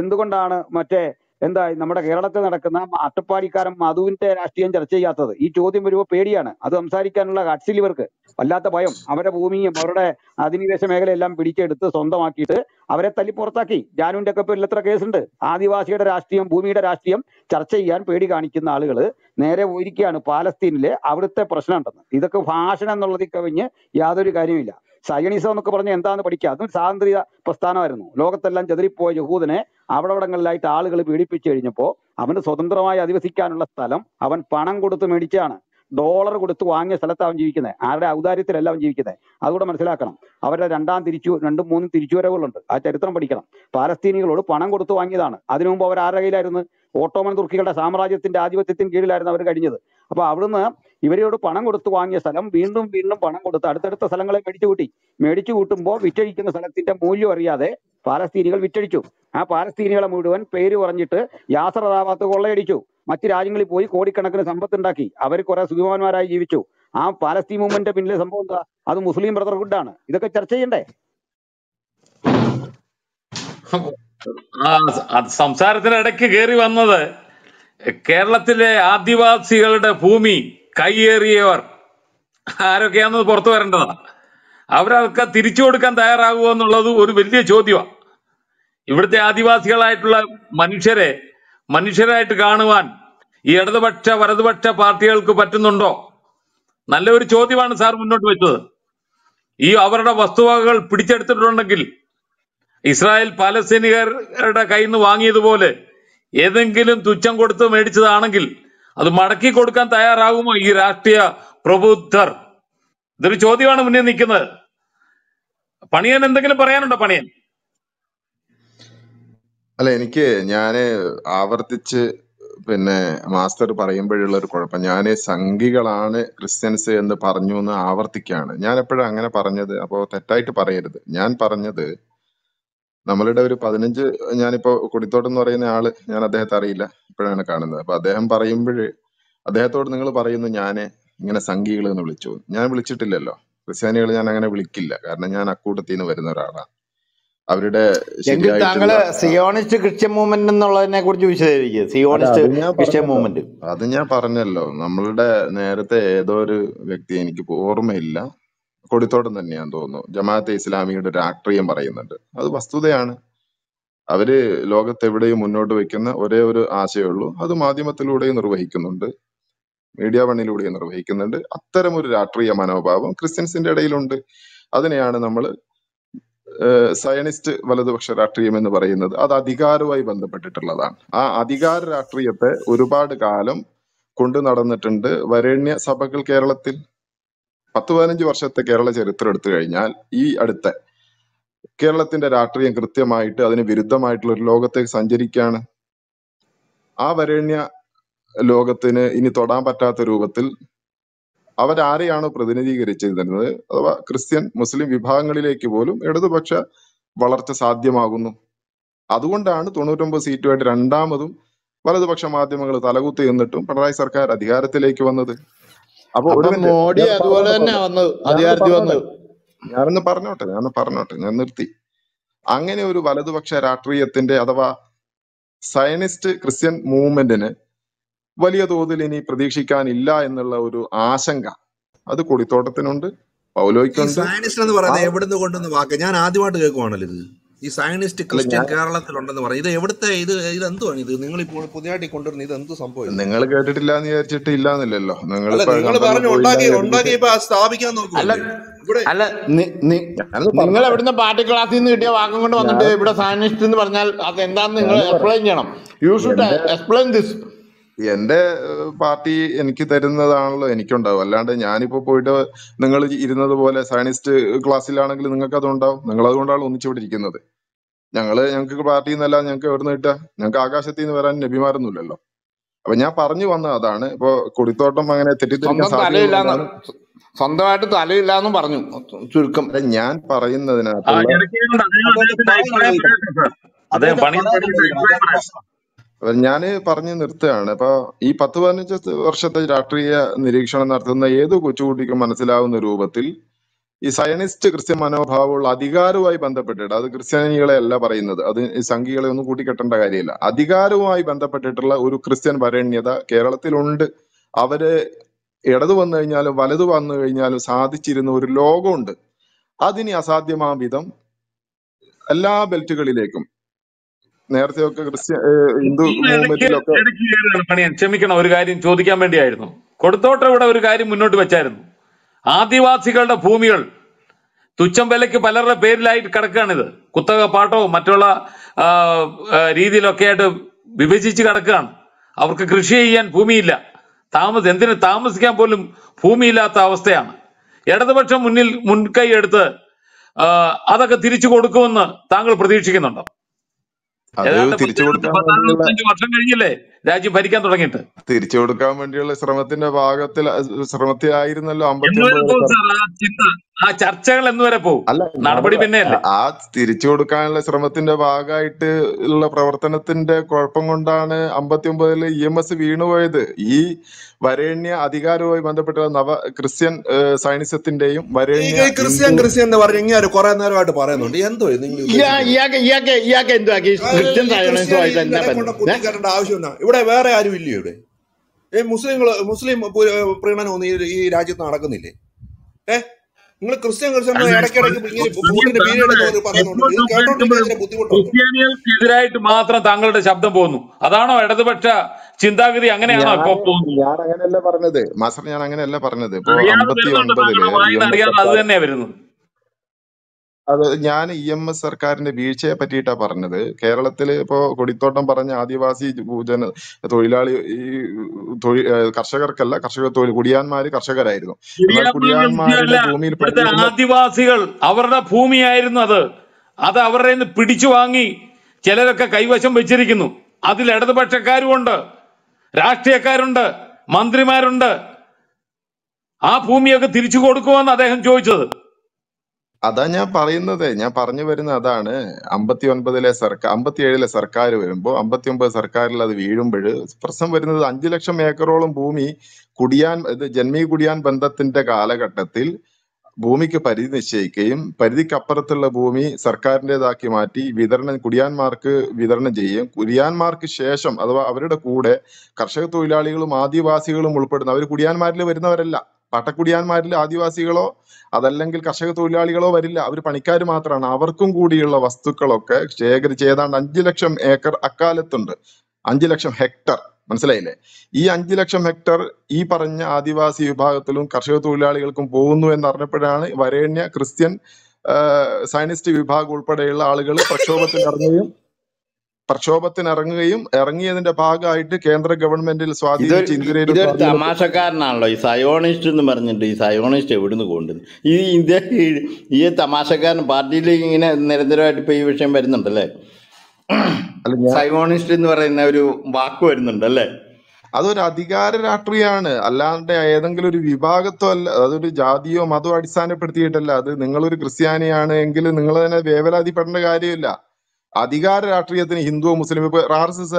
എന്തുകൊണ്ടാണ് മറ്റേ എന്താ നമ്മുടെ കേരളത്തിൽ നടക്കുന്ന അട്ടപ്പാടിക്കാരൻ മധുവിന്റെ രാഷ്ട്രീയം ചർച്ച ചെയ്യാത്തത്? ഈ ചോദ്യം വരുമ്പോൾ പേടിയാണ്. അത് സംസാരിക്കാനുള്ള കട്സിൽ ഇവർക്ക്. വല്ലാത്ത ഭയം. അവരുടെ ഭൂമിയും അവരുടെ അധിനിവേശ മേഖലയെല്ലാം പിടിച്ചെടുത്ത് സ്വന്തമാക്കിയിട്ട് അവരെ തല്ലി പുറത്താക്കി ജാനുവിന്റെ ഒക്കെ പേരിൽ എത്ര കേസുണ്ട്? ആദിവാസിയുടെ രാഷ്ട്രീയം ഭൂമിയുടെ രാഷ്ട്രീയം ചർച്ച ചെയ്യാൻ പേടി കാണിക്കുന്ന ആളുകൾ നേരെ പോയിരിക്കുകയാണ് പാലസ്തീനിലെ അവിടുത്തെ പ്രശ്നം ഉണ്ടെന്ന് ഇതൊക്കെ ഭാഷണം എന്നുള്ളതിൽ കവിഞ്ഞ് യാതൊരു കാര്യമില്ല സയണിസം എന്നൊക്കെ പറഞ്ഞാൽ എന്താന്ന് പഠിക്കുക. അതും സ്വാതന്ത്ര്യ പ്രസ്ഥാനമായിരുന്നു. ലോകത്തെല്ലാം ചെതറിപ്പോയ യഹൂദനെ അവിടവിടങ്ങളിലായിട്ട് ആളുകൾ പീഡിപ്പിച്ചു കഴിഞ്ഞപ്പോൾ അവന് സ്വതന്ത്രമായി അധിവസിക്കാനുള്ള സ്ഥലം അവൻ പണം കൊടുത്ത് മേടിച്ചാണ്. ഡോളർ കൊടുത്ത് വാങ്ങിയ സ്ഥലത്ത് അവൻ ജീവിക്കുന്നത് ആരുടെ ഔദാര്യത്തിലല്ല അവൻ ജീവിക്കുന്നത് അതുകൂടെ മനസ്സിലാക്കണം. അവരുടെ രണ്ടാം തിരിച്ചു രണ്ടും മൂന്നും തിരിച്ചുവരവുകളുണ്ട് ആ ചരിത്രം പഠിക്കണം. പാലസ്തീനികളോട് പണം കൊടുത്ത് വാങ്ങിയതാണ്. അതിനു മുമ്പ് അവർ ആരുടെ കയ്യിലായിരുന്നു. ഓട്ടോമൻ തുർക്കികളുടെ സാമ്രാജ്യത്തിന്റെ ആധിപത്യത്തിന് കീഴിലായിരുന്നു അവർ കഴിഞ്ഞത്. അപ്പൊ അവിടുന്ന് ഇവരോട് പണം കൊടുത്ത് വാങ്ങിയ സ്ഥലം വീണ്ടും വീണ്ടും പണം കൊടുത്ത് അടുത്തടുത്ത സ്ഥലങ്ങളെ മേടിച്ചു കൂട്ടി മേടിച്ചു കൂട്ടുമ്പോൾ വിറ്റഴിക്കുന്ന സ്ഥലത്തിന്റെ മൂല്യം അറിയാതെ പാലസ്തീനികൾ വിറ്റഴിച്ചു. ആ പാലസ്തീനികളെ മുഴുവൻ പേര് പറഞ്ഞിട്ട് യാസർ കൊള്ളയടിച്ചു. മറ്റ് രാജ്യങ്ങളിൽ പോയി കോടിക്കണക്കിന് സമ്പത്തുണ്ടാക്കി. അവർ കുറെ സുഖവാന്മാരായി ജീവിച്ചു. ആ പാലസ്തീൻ മൂവ്മെന്റ് പിന്നിലെ സംഭവം എന്താ? അത് മുസ്ലിം ബ്രദർഹുഡ് ആണ്. ഇതൊക്കെ ചർച്ച ചെയ്യണ്ടേ? സംസാരത്തിനിടയ്ക്ക് കയറി വന്നത് കേരളത്തിലെ ആദിവാസികളുടെ ഭൂമി കൈയേറിയവർ ആരൊക്കെയാണെന്ന് പുറത്തു വരേണ്ടതാ. അവരൊക്കെ തിരിച്ചു കൊടുക്കാൻ തയ്യാറാകുമോ എന്നുള്ളത് ഒരു വലിയ ചോദ്യമാണ് ഇവിടുത്തെ ആദിവാസികളായിട്ടുള്ള മനുഷ്യരെ മനുഷ്യരായിട്ട് കാണുവാൻ ഈ ഇടതുപക്ഷ വലതുപക്ഷ പാർട്ടികൾക്ക് പറ്റുന്നുണ്ടോ? നല്ലൊരു ചോദ്യമാണ് സാർ മുന്നോട്ട് വെച്ചത്. ഈ അവരുടെ വസ്തുവകകൾ പിടിച്ചെടുത്തിട്ടുണ്ടെങ്കിൽ ഇസ്രായേൽ പാലസ്തീനികരുടെ കയ്യിൽ നിന്ന് വാങ്ങിയതുപോലെ ഏതെങ്കിലും തുച്ഛം കൊടുത്ത് മേടിച്ചതാണെങ്കിൽ അത് മടക്കി കൊടുക്കാൻ തയ്യാറാകുമോ ഈ രാഷ്ട്രീയ പ്രബുദ്ധർ? ഇതൊരു ചോദ്യമാണ് മുന്നിൽ നിൽക്കുന്നത്. പണിയൻ എന്തെങ്കിലും പറയാനുണ്ടോ പണിയൻ? അല്ല എനിക്ക് ഞാൻ ആവർത്തിച്ച് പിന്നെ മാസ്റ്റർ പറയുമ്പോഴുള്ള ഒരു കുഴപ്പം. ഞാൻ സംഘികളാണ് ക്രിസ്ത്യൻസ് എന്ന് പറഞ്ഞു എന്ന് ആവർത്തിക്കുകയാണ്. ഞാൻ എപ്പോഴും അങ്ങനെ പറഞ്ഞത് അപ്പോ തെറ്റായിട്ട് പറയരുത്. ഞാൻ പറഞ്ഞത് നമ്മളുടെ ഒരു പതിനഞ്ച് ഞാനിപ്പോ കുടിത്തോട്ടം എന്ന് പറയുന്ന ആൾ ഞാൻ അദ്ദേഹത്തെ അറിയില്ല ഇപ്പോഴാണ് കാണുന്നത്. അപ്പൊ അദ്ദേഹം പറയുമ്പോൾ അദ്ദേഹത്തോട് നിങ്ങൾ പറയുന്നു ഞാൻ ഇങ്ങനെ സംഘികൾ എന്ന് വിളിച്ചു. ഞാൻ വിളിച്ചിട്ടില്ലല്ലോ. ക്രിസ്ത്യാനികൾ ഞാൻ അങ്ങനെ വിളിക്കില്ല. കാരണം ഞാൻ അക്കൂട്ടത്തിൽ നിന്ന് വരുന്ന ഒരാളാണ് അവരുടെ താങ്കൾ സിയോണിസ്റ്റ് ക്രിസ്ത്യൻ മൂവ്മെന്റ് എന്നുള്ളതിനെ കുറിച്ച് വിശദീകരിക്കുക സിയോണിസ്റ്റ് ക്രിസ്ത്യൻ മൂവ്മെന്റ്. അത് ഞാൻ പറഞ്ഞല്ലോ. നമ്മളുടെ നേരത്തെ ഏതോ ഒരു വ്യക്തി എനിക്ക് ഓർമ്മയില്ല. കൊടിത്തോട്ടം തന്നെയാന്ന് തോന്നുന്നു. ജമാഅത്തെ ഇസ്ലാമിയുടെ രാഷ്ട്രീയം പറയുന്നുണ്ട്. അത് വസ്തുതയാണ്. അവർ ലോകത്തെവിടെയും മുന്നോട്ട് വെക്കുന്ന ഒരേ ഒരു ആശയമുള്ളൂ. അത് മാധ്യമത്തിലൂടെയും നിർവഹിക്കുന്നുണ്ട്. മീഡിയ വണ്ണിലൂടെയും നിർവഹിക്കുന്നുണ്ട്. അത്തരം ഒരു രാഷ്ട്രീയ മനോഭാവം ക്രിസ്ത്യൻസിന്റെ ഇടയിലുണ്ട്. അതിനെയാണ് നമ്മൾ സയനിസ്റ്റ് വലതുപക്ഷ രാഷ്ട്രീയം എന്ന് പറയുന്നത്. അത് അധികാരവുമായി ബന്ധപ്പെട്ടിട്ടുള്ളതാണ്. ആ അധികാര രാഷ്ട്രീയത്തെ ഒരുപാട് കാലം കൊണ്ടു നടന്നിട്ടുണ്ട് വരേണ്യ സഭകൾ കേരളത്തിൽ. പത്ത് പതിനഞ്ച് വർഷത്തെ കേരള ചരിത്രം എടുത്തു കഴിഞ്ഞാൽ ഈ അടുത്ത കേരളത്തിന്റെ രാഷ്ട്രീയം കൃത്യമായിട്ട് അതിന് വിരുദ്ധമായിട്ടുള്ള ഒരു ലോകത്തേക്ക് സഞ്ചരിക്കുകയാണ് ആ വരേണ്യ ലോകത്തിന് ഇനി തൊടാൻ പറ്റാത്ത രൂപത്തിൽ അവരാരെയാണോ പ്രതിനിധീകരിച്ചിരുന്നത് അഥവാ ക്രിസ്ത്യൻ മുസ്ലിം വിഭാഗങ്ങളിലേക്ക് പോലും ഇടതുപക്ഷ വളർച്ച സാധ്യമാകുന്നു. അതുകൊണ്ടാണ് തൊണ്ണൂറ്റൊമ്പത് സീറ്റുമായിട്ട് രണ്ടാമതും വലതുപക്ഷ മാധ്യമങ്ങൾ തലകുത്തി നിന്നിട്ടും പിണറായി സർക്കാർ അധികാരത്തിലേക്ക് വന്നത്. അപ്പൊ ഒരു മോഡി അതുപോലെ തന്നെ വന്നു വന്നത്. അധികാരത്തിൽ വന്നത്? ഞാനൊന്ന് പറഞ്ഞോട്ടെ. ഞാനൊന്ന് പറഞ്ഞോട്ടെ. ഞാൻ നിർത്തി. അങ്ങനെ ഒരു വലതുപക്ഷ രാഷ്ട്രീയത്തിന്റെ അഥവാ സയനിസ്റ്റ് ക്രിസ്ത്യൻ മൂവ്മെന്റിന് വലിയ തോതിൽ ഇനി പ്രതീക്ഷിക്കാനില്ല എന്നുള്ള ഒരു ആശങ്ക അത് കൊടിത്തോട്ടത്തിനുണ്ട് പൗലോയ്ക്കുണ്ട് സയനിസ്റ്റ് എന്ന് പറയുന്നത് എവിടുന്ന് കൊണ്ടുവന്ന വാക്ക്? ഞാൻ ആദ്യമായിട്ട് കേൾക്കുവാണല്ലോ ഇത്. ഈ സയനിസ്റ്റ് ക്രിസ്ത്യൻ കേരളത്തിലുണ്ടെന്ന് പറയും ഇത് എവിടുത്തെ ഇത് ഇത് എന്തുവാണ് ഇത്? നിങ്ങൾ ഇപ്പോൾ പുതിയതായിട്ട് കൊണ്ടുവരുന്ന ഇത് എന്ത് സംഭവം നിങ്ങൾ കേട്ടിട്ടില്ല എന്ന് വിചാരിച്ചിട്ട് ഇല്ലാന്നില്ലല്ലോ. എന്നില്ലല്ലോ നിങ്ങൾ പറഞ്ഞു ഉണ്ടാക്കി ഉണ്ടാക്കി ഇപ്പൊ സ്ഥാപിക്കാൻ അല്ല ഇവിടെ. അല്ല നി- നി- നിങ്ങൾ എവിടുന്ന പാർട്ടി ക്ലാസ്സിൽ നിന്ന് കിട്ടിയ വാക്കും കൊണ്ട് വന്നിട്ട് ഇവിടെ സയനിസ്റ്റ് എന്ന് പറഞ്ഞാൽ അത് എന്താന്ന് നിങ്ങൾ എക്സ്പ്ലെയിൻ ചെയ്യണം. യു ഷുഡ് എക്സ്പ്ലെയിൻ ദിസ് എന്റെ പാർട്ടി എനിക്ക് തരുന്നതാണല്ലോ എനിക്കുണ്ടാവും. അല്ലാണ്ട് ഞാനിപ്പോ പോയിട്ട് നിങ്ങൾ ഇരുന്നത് പോലെ സയനിസ്റ്റ് ക്ലാസ്സിലാണെങ്കിൽ നിങ്ങൾക്ക് അതുണ്ടാവും നിങ്ങൾ അതുകൊണ്ടാണ് ഒന്നിച്ചിവിടെ ഇരിക്കുന്നത്. ഞങ്ങൾ ഞങ്ങൾക്ക് പാർട്ടിയിൽ എന്നല്ല ഞങ്ങൾക്ക് എവിടെ നിന്ന് കിട്ടുക? ഞങ്ങൾക്ക് ആകാശത്തിൽ നിന്ന് വരാൻ ലഭ്യമാരൊന്നുമില്ലല്ലോ അപ്പൊ ഞാൻ പറഞ്ഞു വന്ന അതാണ്. ഇപ്പൊ കൊടിത്തോട്ടം അങ്ങനെ തെറ്റിദ്ധരിക്കാൻ തലയില്ല എന്നും സ്വന്തമായിട്ട് പറഞ്ഞു. ചുരുക്കം. അല്ലെ ഞാൻ പറയുന്നതിനകത്ത് അദ്ദേഹം ഞാൻ പറഞ്ഞു നിർത്തുകയാണ്. അപ്പൊ ഈ പത്ത് പതിനഞ്ച് വർഷത്തെ രാഷ്ട്രീയ നിരീക്ഷണം നടത്തുന്ന ഏത് കൊച്ചുകുട്ടിക്കും മനസ്സിലാവുന്ന രൂപത്തിൽ ഈ സയനിസ്റ്റ് ക്രിസ്ത്യൻ മനോഭാവമുള്ള അധികാരവുമായി ബന്ധപ്പെട്ടിട്ട് അത് ക്രിസ്ത്യാനികളെ അല്ല പറയുന്നത് അത് സംഘികളെ ഒന്നും കൂട്ടിക്കെട്ടേണ്ട കാര്യമില്ല. അധികാരവുമായി ബന്ധപ്പെട്ടിട്ടുള്ള ഒരു ക്രിസ്ത്യൻ വരണ്യത കേരളത്തിലുണ്ട്. അവർ ഇടതു വന്നു കഴിഞ്ഞാലും വലതു വന്നു കഴിഞ്ഞാലും സാധിച്ചിരുന്ന ഒരു ലോകമുണ്ട്. അതിനി അസാധ്യമാം വിധം എല്ലാ ബെൽറ്റുകളിലേക്കും നേരത്തെയൊക്കെ ക്രിസ്ത്യ ഏഹ് ഹിന്ദു മൂവ്മെന്റിലൊക്കെ പണിയൻ ക്ഷമിക്കണം ഒരു കാര്യം ചോദിക്കാൻ വേണ്ടിയായിരുന്നു. കൊടുത്തോട്ടം ഇവിടെ ഒരു കാര്യം മുന്നോട്ട് വെച്ചായിരുന്നു. ആദിവാസികളുടെ ഭൂമികൾ തുച്ഛം വിലയ്ക്ക് പലരുടെ പേരിലായിട്ട് കിടക്കുകയാണിത്. കുത്തക പാട്ടോ മറ്റുള്ള രീതിയിലൊക്കെ ആയിട്ട് വിഭജിച്ച് കിടക്കുകയാണ്. അവർക്ക് കൃഷി ചെയ്യാൻ ഭൂമിയില്ല. താമസ എന്തിന് താമസിക്കാൻ പോലും ഭൂമിയില്ലാത്ത അവസ്ഥയാണ്. ഇടതുപക്ഷം മുന്നിൽ മുൻകൈ എടുത്ത് അതൊക്കെ തിരിച്ചു കൊടുക്കുമെന്ന് താങ്കൾ പ്രതീക്ഷിക്കുന്നുണ്ടോ? അത് തിരിച്ചു കൊടുക്കാൻ വർഷം കഴിഞ്ഞില്ലേ? രാജ്യം ഭരിക്കാൻ തുടങ്ങിയിട്ട്. തിരിച്ചു കൊടുക്കാൻ വേണ്ടിയുള്ള ശ്രമത്തിന്റെ ഭാഗത്തിൽ ശ്രമത്തിലായിരുന്നല്ലോ ആ ചർച്ചകൾ എന്ന് വരെ പോകും അല്ല നടപടി പിന്നെ ആ തിരിച്ചു കൊടുക്കാനുള്ള ശ്രമത്തിന്റെ ഭാഗമായിട്ട് ഉള്ള പ്രവർത്തനത്തിന്റെ കുഴപ്പം കൊണ്ടാണ് അമ്പത്തി ഒമ്പതിൽ ഇ എം എസ് വീണുപോയത് ഈ വരേണ്യ അധികാരവുമായി ബന്ധപ്പെട്ട നവ ക്രിസ്ത്യൻ സൈനിസത്തിന്റെയും വരേണ്യ ക്രിസ്ത്യൻ ക്രിസ്ത്യൻ എന്ന് പറഞ്ഞ ഇങ്ങനെ കുറെ നേരമായിട്ട് പറയുന്നുണ്ട്. എന്തോ ഇയാൾക്ക് ഇയാൾക്ക് ഇയാൾക്ക് എന്തോ ക്രിസ്ത്യൻ ക്രിസ്ത്യാനി ഇവിടെ വേറെ ആരും ഇല്ലയോ ഇവിടെ? ഈ മുസ്ലിങ്ങൾ മുസ്ലിം പ്രീണനം ഒന്നും ഈ ഈ രാജ്യത്ത് നടക്കുന്നില്ലേ? ഏ നിങ്ങൾ ക്രിസ്ത്യൻ ക്രിസ്ത്യൻ ക്രിസ്ത്യാനികൾക്കെതിരായിട്ട് മാത്രം താങ്കളുടെ ശബ്ദം പോകുന്നു അതാണോ ഇടതുപക്ഷ ചിന്താഗതി? അങ്ങനെയാണോ ഞാൻ ഇപ്പൊ പോകുന്നത്? ഞാൻ അങ്ങനെയല്ല പറഞ്ഞത്. മാസ്റ്റർ ഞാൻ അങ്ങനെയല്ല പറഞ്ഞത്. അറിയാതെ അത് തന്നെയാ വരുന്നത്. അത് ഞാൻ ഇ എം എസ് സർക്കാരിന്റെ വീഴ്ചയെ പറ്റിയിട്ടാ പറഞ്ഞത്. കേരളത്തിൽ ഇപ്പോ കൊടിത്തോട്ടം പറഞ്ഞ ആദിവാസി ജന തൊഴിലാളി ഈ തൊഴി കർഷകർക്കല്ല കർഷക തൊഴിൽ കുടിയാന്മാര് കർഷകരായിരുന്നു. കുടിയാന്മാരുടെ ഭൂമിയിൽ ഇവിടുത്തെ ആദിവാസികൾ അവരുടെ ഭൂമിയായിരുന്നു അത്. അത് അവരുടെ നിന്ന് പിടിച്ചു വാങ്ങി ചിലരൊക്കെ കൈവശം വെച്ചിരിക്കുന്നു. അതിൽ ഇടതുപക്ഷക്കാരുമുണ്ട് രാഷ്ട്രീയക്കാരുണ്ട് മന്ത്രിമാരുണ്ട്. ആ ഭൂമിയൊക്കെ തിരിച്ചു കൊടുക്കുമെന്ന് അദ്ദേഹം ചോദിച്ചത്. അതാ ഞാൻ പറയുന്നത്. ഞാൻ പറഞ്ഞു വരുന്നത് അതാണ്. അമ്പത്തി ഒൻപതിലെ സർക്കാർ അമ്പത്തി ഏഴിലെ സർക്കാർ വരുമ്പോൾ അമ്പത്തി ഒമ്പത് സർക്കാരിൽ അത് വീഴുമ്പോൾ പ്രശ്നം വരുന്നത് അഞ്ചു ലക്ഷം ഏക്കറോളം ഭൂമി കുടിയാൻ ഇത് ജന്മി കുടിയാൻ ബന്ധത്തിന്റെ കാലഘട്ടത്തിൽ ഭൂമിക്ക് പരിധി നിശ്ചയിക്കുകയും പരിധിക്കപ്പുറത്തുള്ള ഭൂമി സർക്കാരിന്റെതാക്കി മാറ്റി വിതരണം കുടിയാന്മാർക്ക് വിതരണം ചെയ്യുകയും കുടിയാന്മാർക്ക് ശേഷം അഥവാ അവരുടെ കൂടെ കർഷക തൊഴിലാളികളും ആദിവാസികളും ഉൾപ്പെടുന്ന അവർ കുടിയാന്മാരിൽ വരുന്നവരല്ല. പട്ടക്കുടിയാന്മാരിൽ ആദിവാസികളോ അതല്ലെങ്കിൽ കർഷക തൊഴിലാളികളോ വരില്ല. അവർ പണിക്കാർ മാത്രമാണ് അവർക്കും കൂടിയുള്ള വസ്തുക്കളൊക്കെ ശേഖരിച്ച് ഏതാണ്ട് അഞ്ചു ലക്ഷം ഏക്കർ അക്കാലത്തുണ്ട്. അഞ്ചു ലക്ഷം ഹെക്ടർ. മനസ്സിലായില്ലേ? ഈ അഞ്ചു ലക്ഷം ഹെക്ടർ ഈ പറഞ്ഞ ആദിവാസി വിഭാഗത്തിലും കർഷക തൊഴിലാളികൾക്കും പോകുന്നു എന്നറിഞ്ഞപ്പോഴാണ് വരേണ്യ ക്രിസ്ത്യൻ സയനിസ്റ്റ് വിഭാഗം ഉൾപ്പെടെയുള്ള ആളുകൾ പ്രക്ഷോഭത്തിനിറങ്ങുകയും പ്രക്ഷോഭത്തിനിറങ്ങുകയും ഇറങ്ങിയതിന്റെ ഭാഗമായിട്ട് കേന്ദ്ര ഗവൺമെന്റിൽ സ്വാധീനിച്ച് ഇന്ത്യയിൽ തമാശക്കാരനാണല്ലോ. ഈ സയോണിസ്റ്റ് എന്ന് പറഞ്ഞിട്ട് ഈ സയോണിസ്റ്റ് എവിടുന്ന് കൊണ്ടുവന്നു? ഈ ഇന്ത്യ ഈ- തമാശക്കാരൻ പാർട്ടിയിലേക്ക് ഇങ്ങനെ നിരന്തരമായിട്ട് ഇപ്പൊ ഈ വിഷയം വരുന്നുണ്ടല്ലേ? സയോണിസ്റ്റ് എന്ന് പറയുന്ന ഒരു വാക്ക് വരുന്നുണ്ടല്ലേ? അതൊരു അധികാര രാഷ്ട്രീയമാണ് അല്ലാണ്ട് ഏതെങ്കിലും ഒരു വിഭാഗത്തോ അല്ല അതൊരു ജാതിയോ മതമോ അടിസ്ഥാനപ്പെടുത്തിയിട്ടല്ല. അത് നിങ്ങളൊരു ക്രിസ്ത്യാനിയാണ് എങ്കിൽ നിങ്ങൾ തന്നെ വേവലാതിപ്പെടേണ്ട കാര്യമില്ല. അധികാര രാഷ്ട്രീയത്തിന് ഹിന്ദുവോ മുസ്ലിം ഇപ്പൊ ആർ എസ് എസ്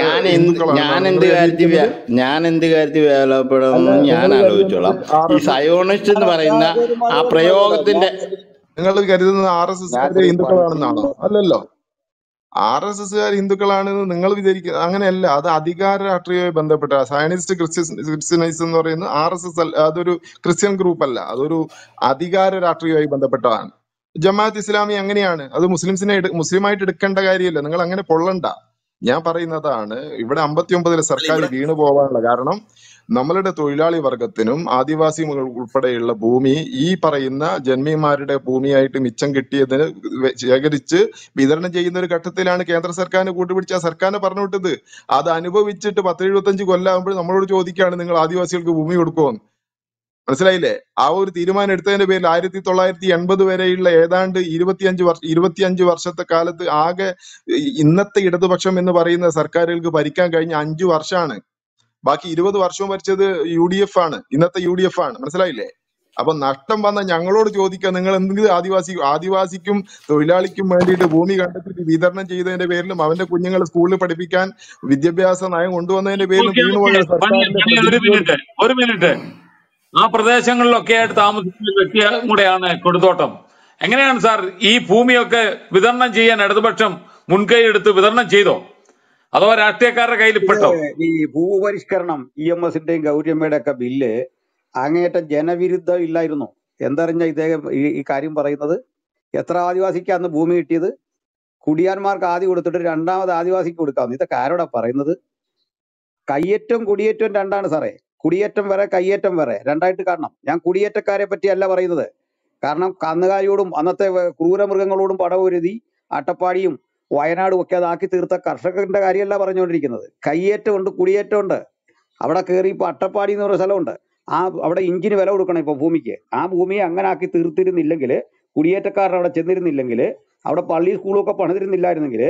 ഞാൻ എന്ത് ഞാൻ നിങ്ങൾ എന്ത് കാര്യത്തിൽ ഞാൻ എന്ത് കാര്യത്തിൽ വേലപ്പെടുന്നു ഞാൻ നിങ്ങൾ ആലോചിച്ചോളാം. കരുതുന്നത് ആർ ഈ എസ് എസ് സയോണിസ്റ്റ് എന്ന് പറയുന്ന ആ പ്രയോഗത്തിന്റെ നിങ്ങൾ കരുതുന്നത് ആർ എസ് എസ് ഹിന്ദുക്കളാണെന്നാണോ അല്ലല്ലോ. ആർ എസ് എസ്കാർ ഹിന്ദുക്കളാണെന്ന് നിങ്ങൾ വിചാരിക്കുക അങ്ങനെയല്ല അത് അധികാര രാഷ്ട്രീയവുമായി ബന്ധപ്പെട്ട സയനിസ്റ്റ് ക്രിസ്ത്യൻ ക്രിസ്ത്യനൈസ് എന്ന് പറയുന്നത് ആർ എസ് എസ് അതൊരു ക്രിസ്ത്യൻ ഗ്രൂപ്പ് അല്ല അതൊരു അധികാര രാഷ്ട്രീയവുമായി ബന്ധപ്പെട്ടതാണ്. ജമാഅത്ത് ഇസ്ലാമി അങ്ങനെയാണ്. അത് മുസ്ലിംസിനെ മുസ്ലിമായിട്ട് എടുക്കേണ്ട കാര്യമില്ല. നിങ്ങൾ അങ്ങനെ പൊള്ളണ്ട. ഞാൻ പറയുന്നതാണ് ഇവിടെ അമ്പത്തി ഒമ്പതിലെ സർക്കാർ വീണു പോവാനുള്ള കാരണം നമ്മളുടെ തൊഴിലാളി വർഗത്തിനും ആദിവാസി ഉൾപ്പെടെയുള്ള ഭൂമി ഈ പറയുന്ന ജന്മിമാരുടെ ഭൂമിയായിട്ട് മിച്ചം കിട്ടിയതിന് ശേഖരിച്ച് വിതരണം ചെയ്യുന്ന ഒരു ഘട്ടത്തിലാണ് കേന്ദ്ര സർക്കാരിനെ കൂട്ടുപിടിച്ച് ആ സർക്കാരിനെ പറഞ്ഞു വിട്ടത് അത് അനുഭവിച്ചിട്ട് പത്ത് എഴുപത്തഞ്ച് കൊല്ലാകുമ്പോൾ നമ്മളോട് ചോദിക്കുകയാണ് നിങ്ങൾ ആദിവാസികൾക്ക് ഭൂമി കൊടുക്കുമെന്ന് മനസ്സിലായില്ലേ? ആ ഒരു തീരുമാനം എടുത്തതിന്റെ പേരിൽ ആയിരത്തി തൊള്ളായിരത്തി എൺപത് വരെയുള്ള ഏതാണ്ട് ഇരുപത്തിയഞ്ച് വർഷം ഇരുപത്തിയഞ്ച് വർഷത്തെ കാലത്ത് ആകെ ഇന്നത്തെ ഇടതുപക്ഷം എന്ന് പറയുന്ന സർക്കാരുകൾക്ക് ഭരിക്കാൻ കഴിഞ്ഞ അഞ്ചു വർഷമാണ് ബാക്കി ഇരുപത് വർഷവും ഭരിച്ചത് യു ഡി എഫ് ആണ്. ഇന്നത്തെ യു ഡി എഫ് ആണ്. മനസ്സിലായില്ലേ? അപ്പൊ നഷ്ടം വന്ന ഞങ്ങളോട് ചോദിക്കുക. നിങ്ങൾ എന്തെങ്കിലും ആദിവാസി ആദിവാസിക്കും തൊഴിലാളിക്കും വേണ്ടിയിട്ട് ഭൂമി കണ്ടെത്തി വിതരണം ചെയ്തതിന്റെ പേരിലും അവന്റെ കുഞ്ഞുങ്ങളെ സ്കൂളിൽ പഠിപ്പിക്കാൻ വിദ്യാഭ്യാസ നയം കൊണ്ടുവന്നതിന്റെ പേരിലും ഒരു മിനിറ്റ്. ആ പ്രദേശങ്ങളിലൊക്കെ ആയിട്ട് താമസിക്കുന്ന വ്യക്തിയും കൂടെയാണ് കൊടുത്തോട്ടം എങ്ങനെയാണ് സാർ ഈ ഭൂമിയൊക്കെ വിതരണം ചെയ്യാൻ ഇടതുപക്ഷം മുൻകൈ എടുത്ത് വിതരണം ചെയ്തോ? അതോ രാഷ്ട്രീയക്കാരുടെ കയ്യിൽ പെട്ടോ? ഈ ഭൂപരിഷ്കരണം ഇ എം എസിന്റെയും ഗൗരിയമ്മയുടെ ഒക്കെ ബില്ല് അങ്ങേയറ്റം ജനവിരുദ്ധം ഇല്ലായിരുന്നു. എന്തറിഞ്ഞ ഇദ്ദേഹം ഈ ഈ കാര്യം പറയുന്നത്? എത്ര ആദിവാസിക്ക് അന്ന് ഭൂമി കിട്ടിയത്? കുടിയാന്മാർക്ക് ആദ്യം കൊടുത്തിട്ട് രണ്ടാമത് ആദിവാസിക്ക് കൊടുക്കാവുന്നു ഇതൊക്കെ ആരോടാ പറയുന്നത്? കയ്യേറ്റവും കുടിയേറ്റവും രണ്ടാണ് സാറേ. കുടിയേറ്റം വരെ കയ്യേറ്റം വരെ രണ്ടായിട്ട് കാണണം. ഞാൻ കുടിയേറ്റക്കാരെ പറ്റിയല്ല പറയുന്നത്. കാരണം കന്നുകാലിയോടും അന്നത്തെ ക്രൂരമൃഗങ്ങളോടും പടപൊരുതി അട്ടപ്പാടിയും വയനാടും ഒക്കെ അതാക്കി തീർത്ത കർഷകന്റെ കാര്യമല്ല പറഞ്ഞുകൊണ്ടിരിക്കുന്നത്. കയ്യേറ്റമുണ്ട് കുടിയേറ്റമുണ്ട് അവിടെ കയറി ഇപ്പൊ അട്ടപ്പാടി എന്ന് പറയുന്ന സ്ഥലമുണ്ട്. ആ അവിടെ ഇഞ്ചിന് വില കൊടുക്കണം ഇപ്പൊ ഭൂമിക്ക്. ആ ഭൂമിയെ അങ്ങനെ ആക്കി തീർത്തിരുന്നില്ലെങ്കിൽ കുടിയേറ്റക്കാരൻ അവിടെ ചെന്നിരുന്നില്ലെങ്കിൽ അവിടെ പള്ളി സ്കൂളൊക്കെ പണിതിരുന്നില്ലായിരുന്നെങ്കിൽ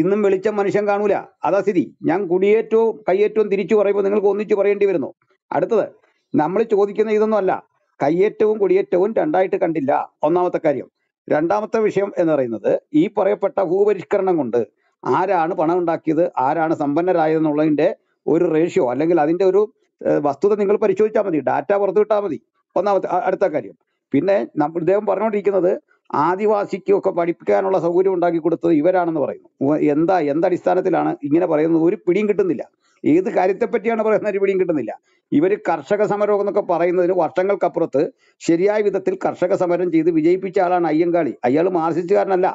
ഇന്നും വെളിച്ചം മനുഷ്യൻ കാണൂല. അതാ സ്ഥിതി. ഞാൻ കുടിയേറ്റവും കയ്യേറ്റവും തിരിച്ചു പറയുമ്പോൾ നിങ്ങൾക്ക് ഒന്നിച്ചു പറയേണ്ടി വരുന്നു. അടുത്തത് നമ്മൾ ചോദിക്കുന്ന ഇതൊന്നുമല്ല കയ്യേറ്റവും കുടിയേറ്റവും രണ്ടായിട്ട് കണ്ടില്ല. ഒന്നാമത്തെ കാര്യം. രണ്ടാമത്തെ വിഷയം എന്ന് പറയുന്നത് ഈ പറയപ്പെട്ട ഭൂപരിഷ്കരണം കൊണ്ട് ആരാണ് പണം ഉണ്ടാക്കിയത് ആരാണ് സമ്പന്നരായതെന്നുള്ളതിന്റെ ഒരു റേഷ്യോ അല്ലെങ്കിൽ അതിന്റെ ഒരു വസ്തുത നിങ്ങൾ പരിശോധിച്ചാൽ മതി. ഡാറ്റ പുറത്തു വിട്ടാൽ മതി. ഒന്നാമത്തെ അടുത്ത കാര്യം. പിന്നെ നമ്മൾ ഇദ്ദേഹം പറഞ്ഞുകൊണ്ടിരിക്കുന്നത് ആദിവാസിക്കൊക്കെ പഠിപ്പിക്കാനുള്ള സൗകര്യം ഉണ്ടാക്കി കൊടുത്തത് ഇവരാണെന്ന് പറയുന്നു. എന്താ എന്തടിസ്ഥാനത്തിലാണ് ഇങ്ങനെ പറയുന്നത്? ഒരു പിടിയും കിട്ടുന്നില്ല. ഏത് കാര്യത്തെ പറ്റിയാണ് പറയുന്നത് പിടിയും കിട്ടുന്നില്ല. ഇവർ കർഷക സമരം എന്നൊക്കെ പറയുന്നതിന് വർഷങ്ങൾക്കപ്പുറത്ത് ശരിയായ വിധത്തിൽ കർഷക സമരം ചെയ്ത് വിജയിപ്പിച്ച ആളാണ് അയ്യങ്കാളി. അയാൾ മാർസിസ്റ്റുകാരനല്ല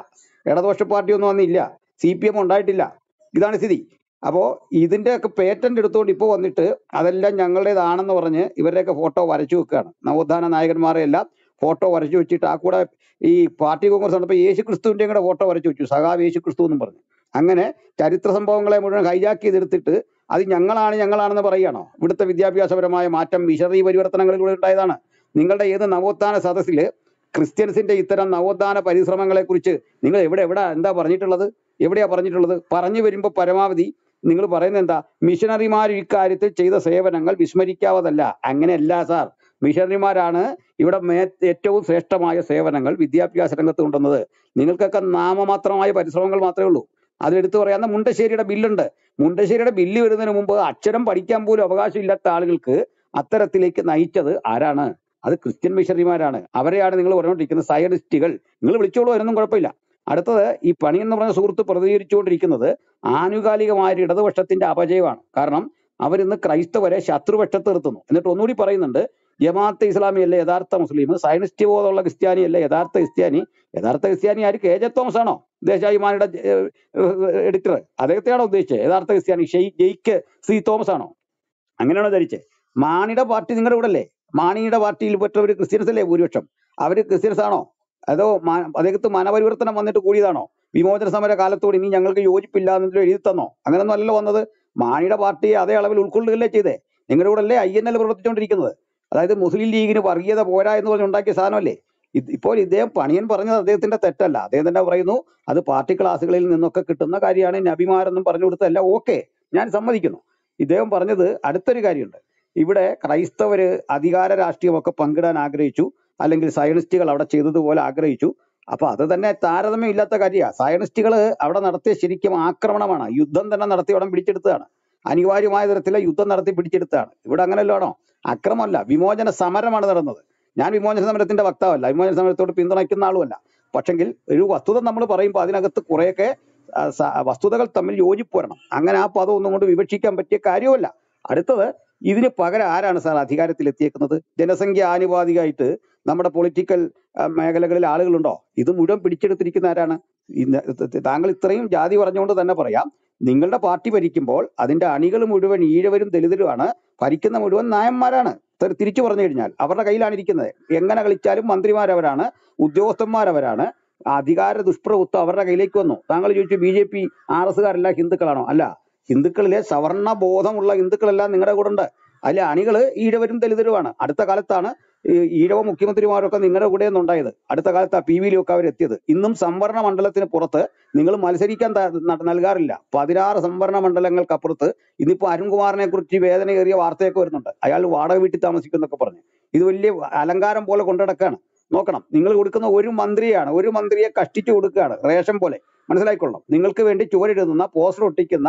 ഇടതുപക്ഷ പാർട്ടിയൊന്നും അന്നില്ല. സി പി എം ഉണ്ടായിട്ടില്ല. ഇതാണ് സ്ഥിതി. അപ്പോൾ ഇതിന്റെയൊക്കെ പേറ്റന്റ് എടുത്തുകൊണ്ട് ഇപ്പോൾ വന്നിട്ട് അതെല്ലാം ഞങ്ങളുടേതാണെന്ന് പറഞ്ഞ് ഇവരുടെയൊക്കെ ഫോട്ടോ വരച്ചു വെക്കുകയാണ്. നവോത്ഥാന നായകന്മാരെ എല്ലാം ഫോട്ടോ വരച്ചു വെച്ചിട്ട് ആ കൂടെ ഈ പാർട്ടി കോൺഗ്രസ് നടന്നപ്പോൾ യേശു ക്രിസ്തുവിന്റെയും കൂടെ ഫോട്ടോ വരച്ചു വെച്ചു. സഖാവ് യേശു ക്രിസ്തു എന്നും പറഞ്ഞു. അങ്ങനെ ചരിത്ര സംഭവങ്ങളെ മുഴുവൻ ഹൈജാക്ക് ചെയ്തെടുത്തിട്ട് അത് ഞങ്ങളാണ് ഞങ്ങളാണെന്ന് പറയുകയാണോ? ഇവിടുത്തെ വിദ്യാഭ്യാസപരമായ മാറ്റം മിഷണറി പരിവർത്തനങ്ങളിലൂടെ ഉണ്ടായതാണ്. നിങ്ങളുടെ ഏത് നവോത്ഥാന സദസ്സിൽ ക്രിസ്ത്യൻസിന്റെ ഇത്തരം നവോത്ഥാന പരിശ്രമങ്ങളെ കുറിച്ച് നിങ്ങൾ എവിടെ എവിടെ എന്താ പറഞ്ഞിട്ടുള്ളത്? എവിടെയാ പറഞ്ഞിട്ടുള്ളത്? പറഞ്ഞു വരുമ്പോൾ പരമാവധി നിങ്ങൾ പറയുന്നത് എന്താ? മിഷണറിമാർ ഇക്കാര്യത്തിൽ ചെയ്ത സേവനങ്ങൾ വിസ്മരിക്കാവതല്ല. അങ്ങനെയല്ല സാർ. മിഷണറിമാരാണ് ഇവിടെ ഏറ്റവും ശ്രേഷ്ഠമായ സേവനങ്ങൾ വിദ്യാഭ്യാസ രംഗത്ത് കൊണ്ടുവന്നത്. നിങ്ങൾക്കൊക്കെ നാമമാത്രമായ പരിശ്രമങ്ങൾ മാത്രമേ ഉള്ളൂ. അതെടുത്തു പറയാവുന്ന മുണ്ടശ്ശേരിയുടെ ബില്ലുണ്ട്. മുണ്ടശ്ശേരിയുടെ ബില്ല് വരുന്നതിന് മുമ്പ് അക്ഷരം പഠിക്കാൻ പോലും അവകാശമില്ലാത്ത ആളുകൾക്ക് അത്തരത്തിലേക്ക് നയിച്ചത് ആരാണ്? അത് ക്രിസ്ത്യൻ മിഷണറിമാരാണ്. അവരെയാണ് നിങ്ങൾ പറഞ്ഞുകൊണ്ടിരിക്കുന്നത് സയനിസ്റ്റുകൾ. നിങ്ങൾ വിളിച്ചോളൂ അതിനൊന്നും കുഴപ്പമില്ല. അടുത്തത് ഈ പണി എന്ന് പറഞ്ഞ സുഹൃത്ത് പ്രതികരിച്ചുകൊണ്ടിരിക്കുന്നത് ആനുകാലികമായ ഇടതുപക്ഷത്തിന്റെ അപജയമാണ്. കാരണം അവരിന്ന് ക്രൈസ്തവരെ ശത്രുപക്ഷത്ത് നിർത്തുന്നു. എന്നിട്ട് ഒന്നുകൂടി പറയുന്നുണ്ട് ജമാഅത്തെ ഇസ്ലാമി അല്ലേ യഥാർത്ഥ മുസ്ലിം? സയനിസ്റ്റ് ബോധമുള്ള ക്രിസ്ത്യാനി അല്ലേ യഥാർത്ഥ ക്രിസ്ത്യാനി? യഥാർത്ഥ ക്രിസ്ത്യാനി ആര് കെ ജെ തോമസ് ആണോ ദേശാഭിമാനിയുടെ എഡിറ്റർ. അദ്ദേഹത്തെയാണോ ഉദ്ദേശിച്ചത്? യഥാർത്ഥ ക്രിസ്ത്യാനി ഷെയ് ജെയ്ക്ക് സി തോമസ് ആണോ? അങ്ങനെയാണോ ധരിച്ചത്? മാണിയുടെ പാർട്ടി നിങ്ങളുടെ കൂടെ അല്ലേ മാണിയുടെ പാർട്ടിയിൽ പെട്ടവർ ക്രിസ്ത്യൻസ് അല്ലേ ഭൂരിപക്ഷം? അവർ ക്രിസ്ത്യൻസ് ആണോ? അതോ അദ്ദേഹത്ത് മനപരിവർത്തനം വന്നിട്ട് കൂടിയതാണോ? വിമോചന സമര കാലത്തോട് ഇനി ഞങ്ങൾക്ക് യോജിപ്പില്ല എന്നെങ്കിലും എഴുതി തന്നോ? അങ്ങനെയൊന്നും അല്ലല്ലോ വന്നത്. മാണിയുടെ പാർട്ടിയെ അതേ അളവിൽ ഉൾക്കൊള്ളുകയല്ലേ ചെയ്തേ? നിങ്ങളുടെ കൂടെ അല്ലേ ഐ എൻ എൽ പ്രവർത്തിച്ചുകൊണ്ടിരിക്കുന്നത്? അതായത് മുസ്ലിം ലീഗിന് വർഗീയത പോരാ എന്ന് പറഞ്ഞ് ഉണ്ടാക്കിയ സാധനമല്ലേ? ഇപ്പോൾ ഇദ്ദേഹം പണിയൻ പറഞ്ഞത് അദ്ദേഹത്തിന്റെ തെറ്റല്ല. അദ്ദേഹം തന്നെ പറയുന്നു അത് പാർട്ടി ക്ലാസ്സുകളിൽ നിന്നൊക്കെ കിട്ടുന്ന കാര്യമാണ് നബിമാരെന്നും പറഞ്ഞു കൊടുത്തതല്ല. ഓക്കെ ഞാൻ സമ്മതിക്കുന്നു. ഇദ്ദേഹം പറഞ്ഞത് അടുത്തൊരു കാര്യമുണ്ട്. ഇവിടെ ക്രൈസ്തവര് അധികാര രാഷ്ട്രീയമൊക്കെ പങ്കിടാൻ ആഗ്രഹിച്ചു അല്ലെങ്കിൽ സയനിസ്റ്റുകൾ അവിടെ ചെയ്തതുപോലെ ആഗ്രഹിച്ചു. അപ്പൊ അത് തന്നെ താരതമ്യം ഇല്ലാത്ത കാര്യമാണ്. സയനിസ്റ്റുകൾ അവിടെ നടത്തിയ ശരിക്കും ആക്രമണമാണ്. യുദ്ധം തന്നെ നടത്തി അവിടെ പിടിച്ചെടുത്തതാണ്. അനിവാര്യമായ തരത്തിലെ യുദ്ധം നടത്തി പിടിച്ചെടുത്തതാണ്. ഇവിടെ അങ്ങനെയല്ലാണോ അക്രമമല്ല വിമോചന സമരമാണ് നടന്നത്. ഞാൻ വിമോചന സമരത്തിന്റെ വക്താവല്ല വിമോചന സമരത്തോട് പിന്തുണയ്ക്കുന്ന ആളുമല്ല. പക്ഷെങ്കിൽ ഒരു വസ്തുത നമ്മൾ പറയുമ്പോൾ അതിനകത്ത് കുറെയൊക്കെ വസ്തുതകൾ തമ്മിൽ യോജിപ്പോരണം അങ്ങനെ ആ പദം ഒന്നും കൊണ്ട് വിവക്ഷിക്കാൻ പറ്റിയ കാര്യമല്ല അടുത്തത് ഇതിന് പകരം ആരാണ് സാർ അധികാരത്തിൽ എത്തിയേക്കുന്നത് ജനസംഖ്യ ആനുപാതികമായിട്ട് നമ്മുടെ പൊളിറ്റിക്കൽ മേഖലകളിൽ ആളുകളുണ്ടോ? ഇത് മുഴുവൻ പിടിച്ചെടുത്തിരിക്കുന്ന ആരാണ്? താങ്കൾ ഇത്രയും ജാതി പറഞ്ഞുകൊണ്ട് തന്നെ പറയാം. നിങ്ങളുടെ പാർട്ടി ഭരിക്കുമ്പോൾ അതിന്റെ അണികൾ മുഴുവൻ ഈഴവരും ദലിതരുമാണ്. ഭരിക്കുന്ന മുഴുവൻ നായന്മാരാണ്. തിരിച്ചു പറഞ്ഞു കഴിഞ്ഞാൽ അവരുടെ കയ്യിലാണ് ഇരിക്കുന്നത്. എങ്ങനെ കളിച്ചാലും മന്ത്രിമാരവരാണ് ഉദ്യോഗസ്ഥന്മാരവരാണ്. അധികാര ദുഷ്പ്രഭുത്വം അവരുടെ കയ്യിലേക്ക് വന്നു. താങ്കൾ ചോദിച്ചു ബി ജെ പി ആർ എസ്സുകാരല്ല ഹിന്ദുക്കളാണോ? അല്ല ഹിന്ദുക്കളിലെ സവർണ ബോധമുള്ള ഹിന്ദുക്കളെല്ലാം നിങ്ങളുടെ കൂടെ ഉണ്ട്. അതിലെ അണികൾ ഈഴവരും ദലിതരുമാണ്. അടുത്ത കാലത്താണ് ഈഴവ മുഖ്യമന്ത്രിമാരൊക്കെ നിങ്ങളുടെ കൂടെ ഉണ്ടായത് അടുത്ത കാലത്ത് ആ പി വിയിലൊക്കെ അവർ എത്തിയത് ഇന്നും സംവരണ മണ്ഡലത്തിന് പുറത്ത് നിങ്ങൾ മത്സരിക്കാൻ നൽകാറില്ല. പതിനാറ് സംവരണ മണ്ഡലങ്ങൾക്കപ്പുറത്ത് ഇന്നിപ്പോ അരുൺകുമാറിനെ കുറിച്ച് വേദനയേറിയ വാർത്തയൊക്കെ വരുന്നുണ്ട്. അയാൾ വാടക വീട്ടിൽ താമസിക്കുന്നൊക്കെ പറഞ്ഞു. ഇത് വലിയ അലങ്കാരം പോലെ കൊണ്ടുനടക്കാണ്. നോക്കണം. നിങ്ങൾ കൊടുക്കുന്ന ഒരു മന്ത്രിയാണ് ഒരു മന്ത്രിയെ കഷ്ടിച്ചു കൊടുക്കുകയാണ്. റേഷൻ പോലെ. മനസ്സിലായിക്കൊള്ളണം. നിങ്ങൾക്ക് വേണ്ടി ചുവരെഴുതുന്ന പോസ്റ്റർ ഒട്ടിക്കുന്ന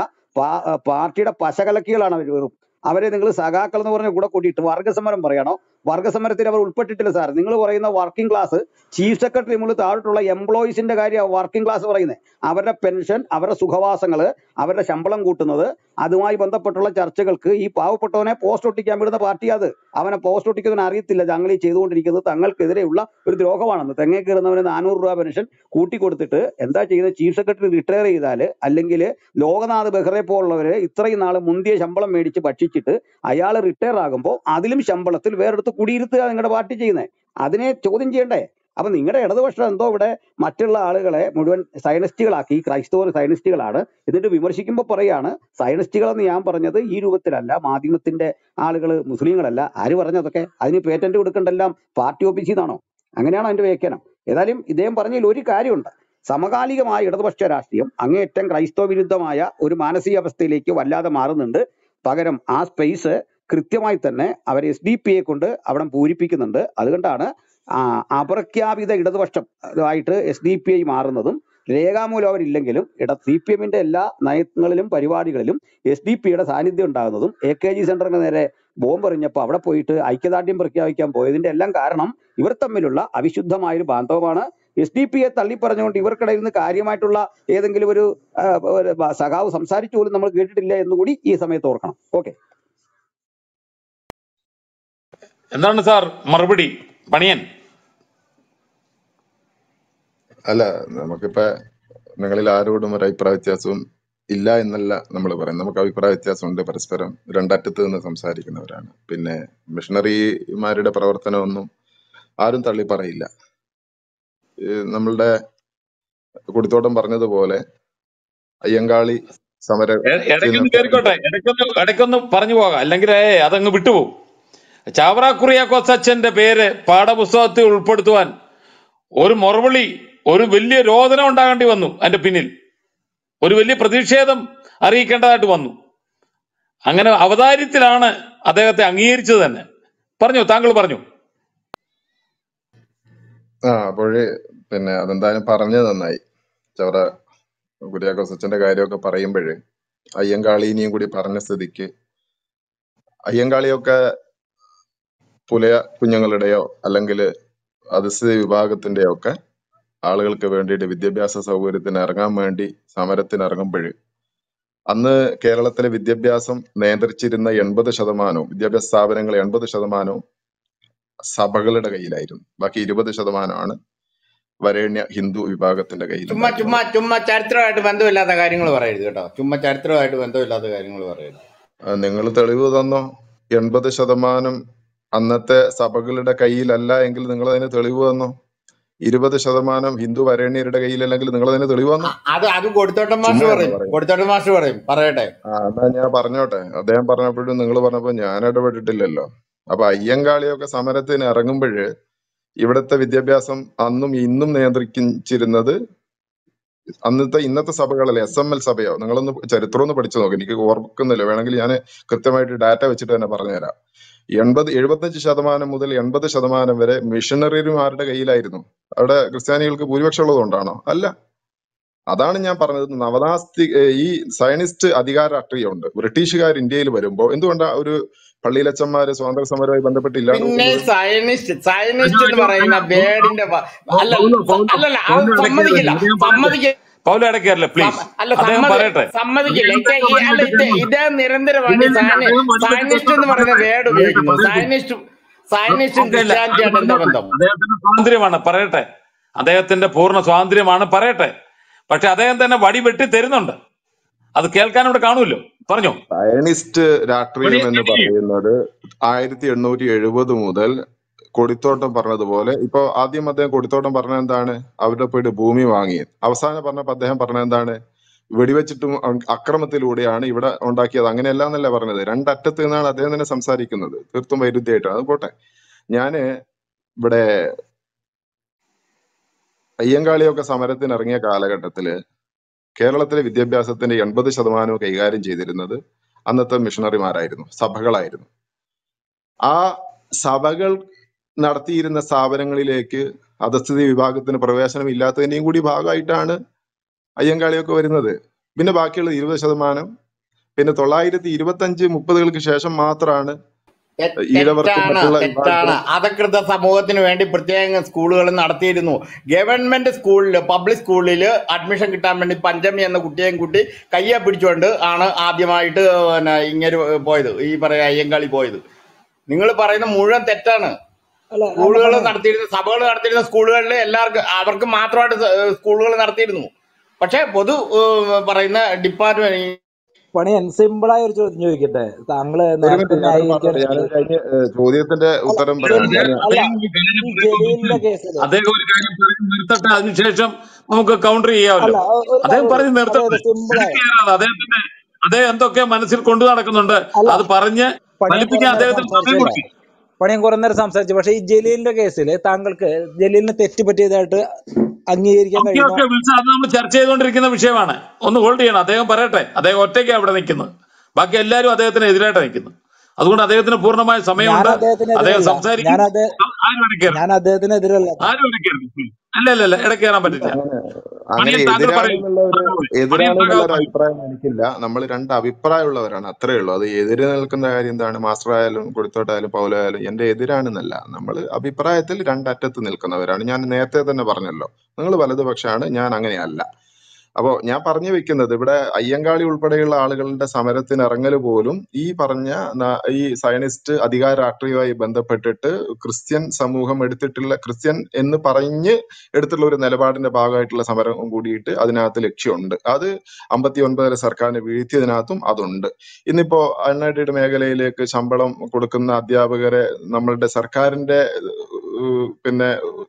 പാർട്ടിയുടെ പശകലക്കികളാണ് അവർ വെറും. അവരെ നിങ്ങൾ സഖാക്കൾ എന്ന് പറഞ്ഞ കൂടെ കൂട്ടിയിട്ട് വർഗസമരം പറയണോ? വർഗസമരത്തിൽ അവർ ഉൾപ്പെട്ടിട്ടില്ല സാർ. നിങ്ങൾ പറയുന്ന വർക്കിംഗ് ക്ലാസ് ചീഫ് സെക്രട്ടറി മുകളിൽ താഴോട്ടുള്ള എംപ്ലോയീസിന്റെ കാര്യമാണ് വർക്കിംഗ് ക്ലാസ് പറയുന്നത്. അവരുടെ പെൻഷൻ അവരുടെ സുഖവാസങ്ങൾ അവരുടെ ശമ്പളം കൂട്ടുന്നത് അതുമായി ബന്ധപ്പെട്ടുള്ള ചർച്ചകൾക്ക് ഈ പാവപ്പെട്ടവനെ പോസ്റ്റ് ഒട്ടിക്കാൻ വിടുന്ന പാർട്ടി അത്. അവനെ പോസ്റ്റ് ഒട്ടിക്കുന്നവനെ അറിയത്തില്ല. ഞങ്ങൾ ഈ ചെയ്തുകൊണ്ടിരിക്കുന്നത് തങ്ങൾക്കെതിരെയുള്ള ഒരു ദ്രോഹമാണെന്ന്. തെങ്ങേ കയറുന്നവന് നാനൂറ് രൂപ പെൻഷൻ കൂട്ടി കൊടുത്തിട്ട് എന്താ ചെയ്യുന്നത്? ചീഫ് സെക്രട്ടറി റിട്ടയർ ചെയ്താൽ അല്ലെങ്കിൽ ലോകനാഥ് ബെഹ്റെ പോലുള്ളവർ ഇത്രയും നാൾ മുന്തിയ ശമ്പളം മേടിച്ച് ഭക്ഷിച്ചിട്ട് അയാൾ റിട്ടയർ ആകുമ്പോൾ അതിലും ശമ്പളത്തിൽ വേറെടുത്ത് കുടിയിരുത്തുക നിങ്ങളുടെ പാർട്ടി ചെയ്യുന്നത് അതിനെ ചോദ്യം ചെയ്യണ്ടേ? അപ്പൊ നിങ്ങളുടെ ഇടതുപക്ഷം എന്തോ ഇവിടെ മറ്റുള്ള ആളുകളെ മുഴുവൻ സയനിസ്റ്റുകളാക്കി ക്രൈസ്തവർ സയനിസ്റ്റുകളാണ് എന്നിട്ട് വിമർശിക്കുമ്പോൾ പറയാണ് സയനിസ്റ്റുകളെന്ന് ഞാൻ പറഞ്ഞത് ഈ രൂപത്തിലല്ല മാധ്യമത്തിന്റെ ആളുകൾ മുസ്ലിങ്ങളല്ല. ആര് പറഞ്ഞതൊക്കെ അതിന് പേറ്റന്റ് കൊടുക്കേണ്ടെല്ലാം പാർട്ടി ഓഫീസിൽ നിന്നാണോ? അങ്ങനെയാണോ അതിന്റെ വ്യാഖ്യാനം. ഏതായാലും ഇദ്ദേഹം പറഞ്ഞതിൽ ഒരു കാര്യമുണ്ട്. സമകാലികമായ ഇടതുപക്ഷ രാഷ്ട്രീയം അങ്ങേയറ്റം ക്രൈസ്തവ വിരുദ്ധമായ ഒരു മാനസികാവസ്ഥയിലേക്ക് വല്ലാതെ മാറുന്നുണ്ട്. പകരം ആ സ്പേസ് കൃത്യമായി തന്നെ അവർ എസ് ഡി പി യെ കൊണ്ട് അവിടെ പൂരിപ്പിക്കുന്നുണ്ട്. അതുകൊണ്ടാണ് അപ്രഖ്യാപിത ഇടതുപക്ഷം ആയിട്ട് എസ് ഡി പി ഐ മാറുന്നതും രേഖാമൂലം അവരില്ലെങ്കിലും ഇട സി പി എമ്മിന്റെ എല്ലാ നയങ്ങളിലും പരിപാടികളിലും എസ് ഡി പിയുടെ സാന്നിധ്യം ഉണ്ടാകുന്നതും എ കെ ജി സെന്ററിന് നേരെ ബോംബ് എറിഞ്ഞപ്പോൾ അവിടെ പോയിട്ട് ഐക്യദാർഢ്യം പ്രഖ്യാപിക്കാൻ പോയതിന്റെ എല്ലാം കാരണം ഇവർ തമ്മിലുള്ള അവിശുദ്ധമായ ഒരു ബാന്ധവമാണ് എസ് ഡി പിയെ തള്ളിപ്പറഞ്ഞുകൊണ്ട് ഇവർക്കിടയിൽ നിന്ന് കാര്യമായിട്ടുള്ള ഏതെങ്കിലും ഒരു സഖാവ് സംസാരിച്ചു പോലും നമ്മൾ കേട്ടിട്ടില്ല എന്നുകൂടി ഈ സമയത്ത് ഓർക്കണം. ഓക്കെ. എന്താണ് സാർ മറുപടി? പണിയൻ. അല്ല നമുക്കിപ്പോ നിങ്ങളിൽ ആരോടും ഒരു അഭിപ്രായ വ്യത്യാസവും ഇല്ല എന്നല്ല നമ്മൾ പറയും നമുക്ക് അഭിപ്രായ വ്യത്യാസമുണ്ട്. പരസ്പരം രണ്ടറ്റത്ത് നിന്ന് സംസാരിക്കുന്നവരാണ്. പിന്നെ മിഷണറിമാരുടെ പ്രവർത്തനമൊന്നും ആരും തള്ളി പറയില്ല. നമ്മളുടെ കുടിത്തോട്ടം പറഞ്ഞതുപോലെ അയ്യങ്കാളി സമരം ഇടയ്ക്കൊന്ന് പറഞ്ഞു പോകാം. അല്ലെങ്കിൽ അതങ്ങ് വിട്ടുപോകും. ചാവറ കുറിയാക്കോസ് പേര് പാഠപുസ്തകത്തിൽ ഉൾപ്പെടുത്തുവാൻ ഒരു മറുപടി ഒരു വലിയ രോദനം ഉണ്ടാകേണ്ടി വന്നു അതിന്റെ പിന്നിൽ. ഒരു വലിയ പ്രതിഷേധം അറിയിക്കേണ്ടതായിട്ട് വന്നു. അങ്ങനെ അവതാരത്തിലാണ് അദ്ദേഹത്തെ അംഗീകരിച്ചത് തന്നെ. പറഞ്ഞു താങ്കൾ പറഞ്ഞു. ആ അപ്പോഴേ പിന്നെ അതെന്തായാലും പറഞ്ഞത് നന്നായി. ചവറ കുര്യാക്കോസ് അച്ഛന്റെ കാര്യമൊക്കെ പറയുമ്പോഴേ അയ്യങ്കാളിനെയും കൂടി പറഞ്ഞ സ്ഥിതിക്ക് അയ്യങ്കാളിയൊക്കെ പുലയ കുഞ്ഞുങ്ങളുടെയോ അല്ലെങ്കിൽ അതിസ്ഥിത വിഭാഗത്തിന്റെയോ ഒക്കെ ആളുകൾക്ക് വേണ്ടിയിട്ട് വിദ്യാഭ്യാസ സൗകര്യത്തിന് ഇറങ്ങാൻ വേണ്ടി സമരത്തിന് ഇറങ്ങുമ്പോൾ അന്ന് കേരളത്തിലെ വിദ്യാഭ്യാസം നിയന്ത്രിച്ചിരുന്ന എൺപത് ശതമാനവും വിദ്യാഭ്യാസ സ്ഥാപനങ്ങൾ എൺപത് ശതമാനവും സഭകളുടെ കയ്യിലായിരുന്നു. ബാക്കി ഇരുപത് ശതമാനമാണ് വരേണ്യ ഹിന്ദു വിഭാഗത്തിന്റെ കയ്യിൽ ചുമ്മാ ചുമ്മാ ചുമ്മാ ചരിത്രമായിട്ട് ബന്ധമില്ലാത്ത കാര്യങ്ങൾ പറയരുത് കേട്ടോ. ചുമ്മാ ചരിത്രമായിട്ട് ബന്ധമില്ലാത്ത കാര്യങ്ങൾ പറയരുത്. നിങ്ങൾ തെളിവ് തന്നോ? എൺപത് ശതമാനം അന്നത്തെ സഭകളുടെ കയ്യിലല്ല എങ്കിൽ നിങ്ങൾ അതിന് തെളിവ് തന്നോ ഇരുപത് ശതമാനം ഹിന്ദു വരേണ്യരുടെ കയ്യിലല്ലെങ്കിൽ നിങ്ങൾ അതിന് തെളിവ് തന്നോ അത് അത് കൊടുത്തോട്ടം മാഷ് പറയും. കൊടുത്തോട്ടം മാഷ് പറയും. പറയട്ടെ. ആ എന്നാ ഞാൻ പറഞ്ഞോട്ടെ. അദ്ദേഹം പറഞ്ഞപ്പോഴും നിങ്ങൾ പറഞ്ഞപ്പോ ഞാൻ ഇടപെട്ടിട്ടില്ലല്ലോ. അപ്പൊ അയ്യങ്കാളിയൊക്കെ സമരത്തിന് ഇറങ്ങുമ്പോഴ് ഇവിടുത്തെ വിദ്യാഭ്യാസം അന്നും ഇന്നും നിയന്ത്രിച്ചിരുന്നത് അന്നത്തെ ഇന്നത്തെ സഭകളല്ലേ എസ് എം എൽ സഭയോ? നിങ്ങളൊന്ന് ചരിത്രം ഒന്ന് പഠിച്ചു നോക്ക്. എനിക്ക് ഓർക്കുന്നില്ല. വേണമെങ്കിൽ ഞാൻ കൃത്യമായിട്ട് ഡാറ്റ വെച്ചിട്ട് തന്നെ പറഞ്ഞുതരാം. എൺപത് എഴുപത്തഞ്ച് ശതമാനം മുതൽ എൺപത് ശതമാനം വരെ മിഷണറിമാരുടെ കയ്യിലായിരുന്നു. അവിടെ ക്രിസ്ത്യാനികൾക്ക് ഭൂരിപക്ഷം ഉള്ളതുകൊണ്ടാണോ അല്ല. അതാണ് ഞാൻ പറഞ്ഞത്. നവനാസ്തി ഈ സയനിസ്റ്റ് അധികാര രാഷ്ട്രീയമുണ്ട്. ബ്രിട്ടീഷുകാർ ഇന്ത്യയിൽ വരുമ്പോൾ എന്തുകൊണ്ടാ ഒരു പള്ളിയിലച്ചന്മാര് സ്വാതന്ത്ര്യ സമരവുമായി ബന്ധപ്പെട്ടില്ല സയനിസ്റ്റ് സയനിസ്റ്റ് എന്ന് പറയുന്ന അല്ലല്ല സമ്മതിക്കില്ല. സമ്മതിക്കില്ല. പൗലോ ഇടയ്ക്കല്ലേ പ്ലീസ് അദ്ദേഹം പറയട്ടെ. സയനിസ്റ്റ് എന്ന് പറയുന്ന വേർഡ് ഉപയോഗിക്കുന്നു. സയനിസ്റ്റും സയനിസ്റ്റും ഓക്കെ അല്ല എന്താ ബന്ധം. അദ്ദേഹത്തിന്റെ സ്വാതന്ത്ര്യമാണ് പറയട്ടെ. അദ്ദേഹത്തിന്റെ പൂർണ സ്വാതന്ത്ര്യമാണ് പറയട്ടെ. പക്ഷെ അദ്ദേഹം തന്നെ വടി വെട്ടി തരുന്നുണ്ട്. അത് കേൾക്കാൻ ഇവിടെ കാണുമല്ലോ. പറഞ്ഞോ. സയനിസ്റ്റ് രാഷ്ട്രീയം എന്ന് പറയുന്നത് ആയിരത്തി എണ്ണൂറ്റി എഴുപത് മുതൽ കൊടിത്തോട്ടം പറഞ്ഞതുപോലെ ഇപ്പൊ ആദ്യം അദ്ദേഹം കൊടിത്തോട്ടം പറഞ്ഞ എന്താണ് അവരുടെ പോയിട്ട് ഭൂമി വാങ്ങി. അവസാനം പറഞ്ഞപ്പോ അദ്ദേഹം പറഞ്ഞ എന്താണ് വെടിവെച്ചിട്ടും അക്രമത്തിലൂടെയാണ് ഇവിടെ ഉണ്ടാക്കിയത്. അങ്ങനെയല്ല എന്നല്ല പറഞ്ഞത്. രണ്ടറ്റത്ത് നിന്നാണ് അദ്ദേഹം തന്നെ സംസാരിക്കുന്നത്. തീർത്തും വൈരുദ്ധ്യമായിട്ടാണ് അത് പോട്ടെ. ഞാൻ ഇവിടെ അയ്യങ്കാളിയൊക്കെ സമരത്തിന് ഇറങ്ങിയ കാലഘട്ടത്തിൽ കേരളത്തിലെ വിദ്യാഭ്യാസത്തിന്റെ എൺപത് ശതമാനവും കൈകാര്യം ചെയ്തിരുന്നത് അന്നത്തെ മിഷണറിമാരായിരുന്നു. സഭകളായിരുന്നു. ആ സഭകൾ നടത്തിയിരുന്ന സ്ഥാപനങ്ങളിലേക്ക് അധസ്ഥിതി വിഭാഗത്തിന് പ്രവേശനം ഇല്ലാത്തതിന്റെയും കൂടി ഭാഗമായിട്ടാണ് അയ്യങ്കാളിയൊക്കെ വരുന്നത്. പിന്നെ ബാക്കിയുള്ള ഇരുപത് ശതമാനം. പിന്നെ തൊള്ളായിരത്തി ഇരുപത്തി അഞ്ച് മുപ്പതുകൾക്ക് ശേഷം മാത്രമാണ് തെറ്റാണ് അധകൃത സമൂഹത്തിന് വേണ്ടി പ്രത്യേകം സ്കൂളുകൾ നടത്തിയിരുന്നു. ഗവൺമെന്റ് സ്കൂളിൽ പബ്ലിക് സ്കൂളിൽ അഡ്മിഷൻ കിട്ടാൻ വേണ്ടി പഞ്ചമി എന്ന കുട്ടിയെയും കൂട്ടി കയ്യെ പിടിച്ചുകൊണ്ട് ആണ് ആദ്യമായിട്ട് പിന്നെ ഇങ്ങനെ പോയത് ഈ പറയ അയ്യങ്കാളി പോയത്. നിങ്ങൾ പറയുന്ന മുഴുവൻ തെറ്റാണ്. സ്കൂളുകൾ നടത്തിയിരുന്നു നടത്തിയിരുന്ന സഭകൾ നടത്തിയിരുന്ന സ്കൂളുകളിൽ എല്ലാവർക്കും അവർക്ക് മാത്രമായിട്ട് സ്കൂളുകൾ നടത്തിയിരുന്നു. പക്ഷെ പൊതു പറയുന്ന ഡിപ്പാർട്ട്മെന്റ് പണിയൻ സിമ്പിളായ ഒരു ചോദ്യം ചോദിക്കട്ടെ? താങ്കൾ ചോദ്യത്തിന്റെ ഉത്തരം അദ്ദേഹം ഒരു കാര്യം നിർത്തട്ടെ. അതിനുശേഷം നമുക്ക് കൗണ്ടർ ചെയ്യാമല്ലോ. അദ്ദേഹം പറഞ്ഞ് നിർത്തട്ടെ. അദ്ദേഹത്തിന്റെ അദ്ദേഹം എന്തൊക്കെ മനസ്സിൽ കൊണ്ടു നടക്കുന്നുണ്ട്. അത് പറഞ്ഞ് ഫലിപ്പിക്കാൻ അദ്ദേഹത്തിന് സമയം സംസാരിച്ചല്ലേ കൊടുക്കും ഞാൻ കുറെ നേരം സംസാരിച്ചു. പക്ഷെ ഈ ജലീലിന്റെ കേസിൽ താങ്കൾക്ക് ജലീലിന് തെറ്റ് പറ്റിയതായിട്ട് അംഗീകരിക്കാൻ അത് നമ്മൾ ചർച്ച ചെയ്തുകൊണ്ടിരിക്കുന്ന വിഷയമാണ്. ഒന്ന് ഹോൾഡ് ചെയ്യണം. അദ്ദേഹം പറയട്ടെ. അദ്ദേഹം ഒറ്റയ്ക്ക് അവിടെ നിൽക്കുന്നത് ബാക്കി എല്ലാവരും അദ്ദേഹത്തിന് എതിരായിട്ട് നിൽക്കുന്നു. അതുകൊണ്ട് അദ്ദേഹത്തിന് പൂർണമായ സമയമുണ്ട്. അദ്ദേഹം സംസാരിക്കും. ഞാൻ എതിരല്ല. ആരും അല്ല അല്ല അല്ല ഇടയ്ക്ക് കയറാൻ പറ്റില്ല. എതിരാണെന്നുള്ള ഒരു അഭിപ്രായം എനിക്കില്ല. നമ്മൾ രണ്ട് അഭിപ്രായമുള്ളവരാണ് അത്രേ ഉള്ളൂ. അത് എതിര് നിൽക്കുന്ന കാര്യം എന്താണ്? മാസ്റ്റർ ആയാലും കൊടുത്തോട്ടായാലും പൗലായാലും എന്റെ എതിരാണെന്നല്ല. നമ്മൾ അഭിപ്രായത്തിൽ രണ്ടറ്റത്ത് നിൽക്കുന്നവരാണ്. ഞാൻ നേരത്തെ തന്നെ പറഞ്ഞല്ലോ നിങ്ങൾ വലതുപക്ഷമാണ് ഞാൻ അങ്ങനെയല്ല. അപ്പോ ഞാൻ പറഞ്ഞു വെക്കുന്നത് ഇവിടെ അയ്യങ്കാളി ഉൾപ്പെടെയുള്ള ആളുകളുടെ സമരത്തിന് ഇറങ്ങൽ പോലും ഈ പറഞ്ഞ ഈ സയനിസ്റ്റ് അധികാര രാഷ്ട്രീയവുമായി ബന്ധപ്പെട്ടിട്ട് ക്രിസ്ത്യൻ സമൂഹം എടുത്തിട്ടുള്ള ക്രിസ്ത്യൻ എന്ന് പറഞ്ഞ് എടുത്തിട്ടുള്ള ഒരു നിലപാടിന്റെ ഭാഗമായിട്ടുള്ള സമരം കൂടിയിട്ട് അതിനകത്ത് ലക്ഷ്യമുണ്ട്. അത് അമ്പത്തി ഒൻപതര സർക്കാരിനെ വീഴ്ത്തിയതിനകത്തും അതുണ്ട്. ഇന്നിപ്പോ അൺഎയ്ഡഡ് മേഖലയിലേക്ക് ശമ്പളം കൊടുക്കുന്ന അധ്യാപകരെ നമ്മളുടെ സർക്കാരിന്റെ പിന്നെ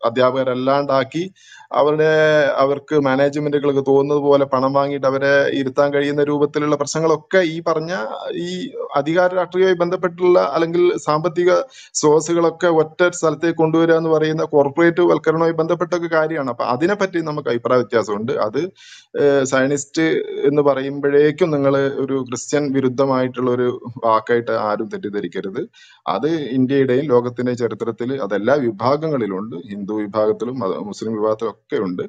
അധ്യാപകരല്ലാണ്ടാക്കി അവരുടെ അവർക്ക് മാനേജ്മെന്റുകൾക്ക് തോന്നുന്നത് പോലെ പണം വാങ്ങിയിട്ട് അവരെ ഇരുത്താൻ കഴിയുന്ന രൂപത്തിലുള്ള പ്രശ്നങ്ങളൊക്കെ ഈ പറഞ്ഞ ഈ അധികാര രാഷ്ട്രീയവുമായി ബന്ധപ്പെട്ടുള്ള അല്ലെങ്കിൽ സാമ്പത്തിക സ്രോതസ്സുകളൊക്കെ ഒറ്റ സ്ഥലത്തേക്ക് കൊണ്ടുവരിക എന്ന് പറയുന്ന കോർപ്പറേറ്റ് വൽക്കരണവുമായി ബന്ധപ്പെട്ടൊക്കെ കാര്യമാണ്. അപ്പൊ അതിനെപ്പറ്റി നമുക്ക് അഭിപ്രായ വ്യത്യാസമുണ്ട്. അത് സയനിസ്റ്റ് എന്ന് പറയുമ്പോഴേക്കും നിങ്ങൾ ഒരു ക്രിസ്ത്യൻ വിരുദ്ധമായിട്ടുള്ള ഒരു വാക്കായിട്ട് ആരും തെറ്റിദ്ധരിക്കരുത്. അത് ഇന്ത്യയുടെയും ലോകത്തിന്റെയും ചരിത്രത്തിൽ അതെല്ലാ വിഭാഗങ്ങളിലുണ്ട്. ഹിന്ദു വിഭാഗത്തിലും മുസ്ലിം വിഭാഗത്തിലും ഒക്കെ ഉണ്ട്.